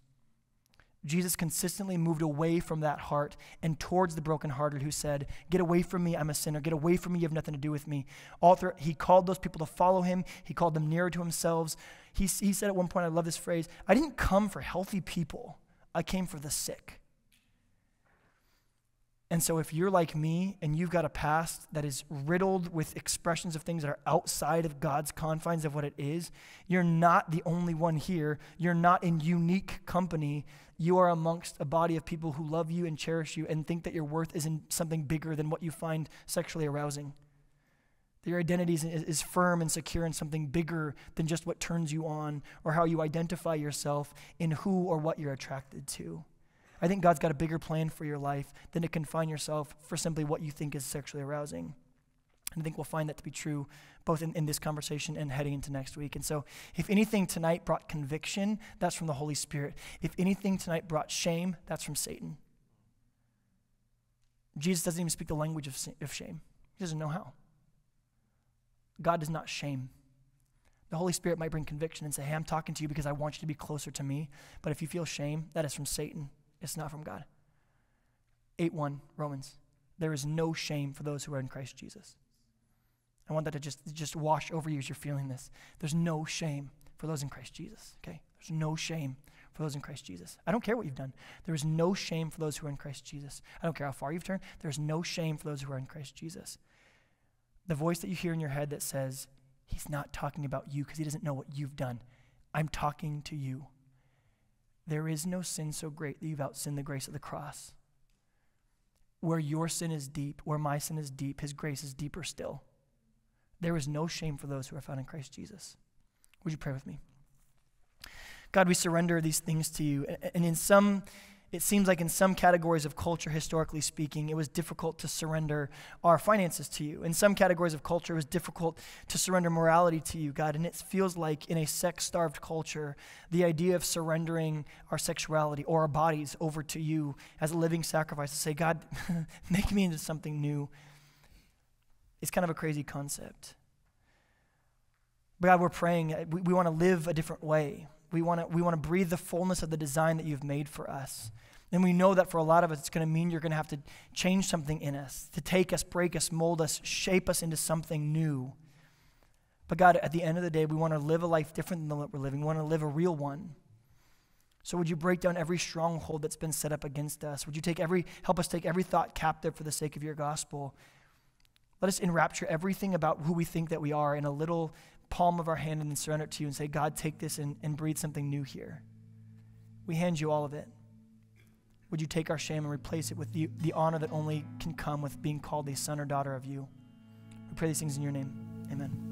Jesus consistently moved away from that heart and towards the brokenhearted who said, Get away from me, I'm a sinner. Get away from me, you have nothing to do with me. All through, he called those people to follow him, he called them nearer to himself. He, he said at one point, I love this phrase I didn't come for healthy people, I came for the sick. And so, if you're like me and you've got a past that is riddled with expressions of things that are outside of God's confines of what it is, you're not the only one here. You're not in unique company. You are amongst a body of people who love you and cherish you and think that your worth is in something bigger than what you find sexually arousing. That your identity is, is firm and secure in something bigger than just what turns you on or how you identify yourself in who or what you're attracted to. I think God's got a bigger plan for your life than to confine yourself for simply what you think is sexually arousing. And I think we'll find that to be true both in, in this conversation and heading into next week. And so, if anything tonight brought conviction, that's from the Holy Spirit. If anything tonight brought shame, that's from Satan. Jesus doesn't even speak the language of, of shame, he doesn't know how. God does not shame. The Holy Spirit might bring conviction and say, Hey, I'm talking to you because I want you to be closer to me. But if you feel shame, that is from Satan. It's not from God. 8 1, Romans. There is no shame for those who are in Christ Jesus. I want that to just, just wash over you as you're feeling this. There's no shame for those in Christ Jesus, okay? There's no shame for those in Christ Jesus. I don't care what you've done. There is no shame for those who are in Christ Jesus. I don't care how far you've turned. There's no shame for those who are in Christ Jesus. The voice that you hear in your head that says, He's not talking about you because he doesn't know what you've done. I'm talking to you. There is no sin so great that you've outsinned the grace of the cross. Where your sin is deep, where my sin is deep, his grace is deeper still. There is no shame for those who are found in Christ Jesus. Would you pray with me? God, we surrender these things to you. And in some it seems like in some categories of culture, historically speaking, it was difficult to surrender our finances to you. In some categories of culture, it was difficult to surrender morality to you, God. And it feels like in a sex starved culture, the idea of surrendering our sexuality or our bodies over to you as a living sacrifice to say, God, (laughs) make me into something new, is kind of a crazy concept. But God, we're praying, we, we want to live a different way. We want to we want to breathe the fullness of the design that you've made for us. And we know that for a lot of us, it's going to mean you're going to have to change something in us, to take us, break us, mold us, shape us into something new. But God, at the end of the day, we want to live a life different than what we're living. We want to live a real one. So would you break down every stronghold that's been set up against us? Would you take every help us take every thought captive for the sake of your gospel? Let us enrapture everything about who we think that we are in a little palm of our hand and then surrender it to you and say, God, take this and, and breathe something new here. We hand you all of it. Would you take our shame and replace it with the, the honor that only can come with being called a son or daughter of you? We pray these things in your name. Amen.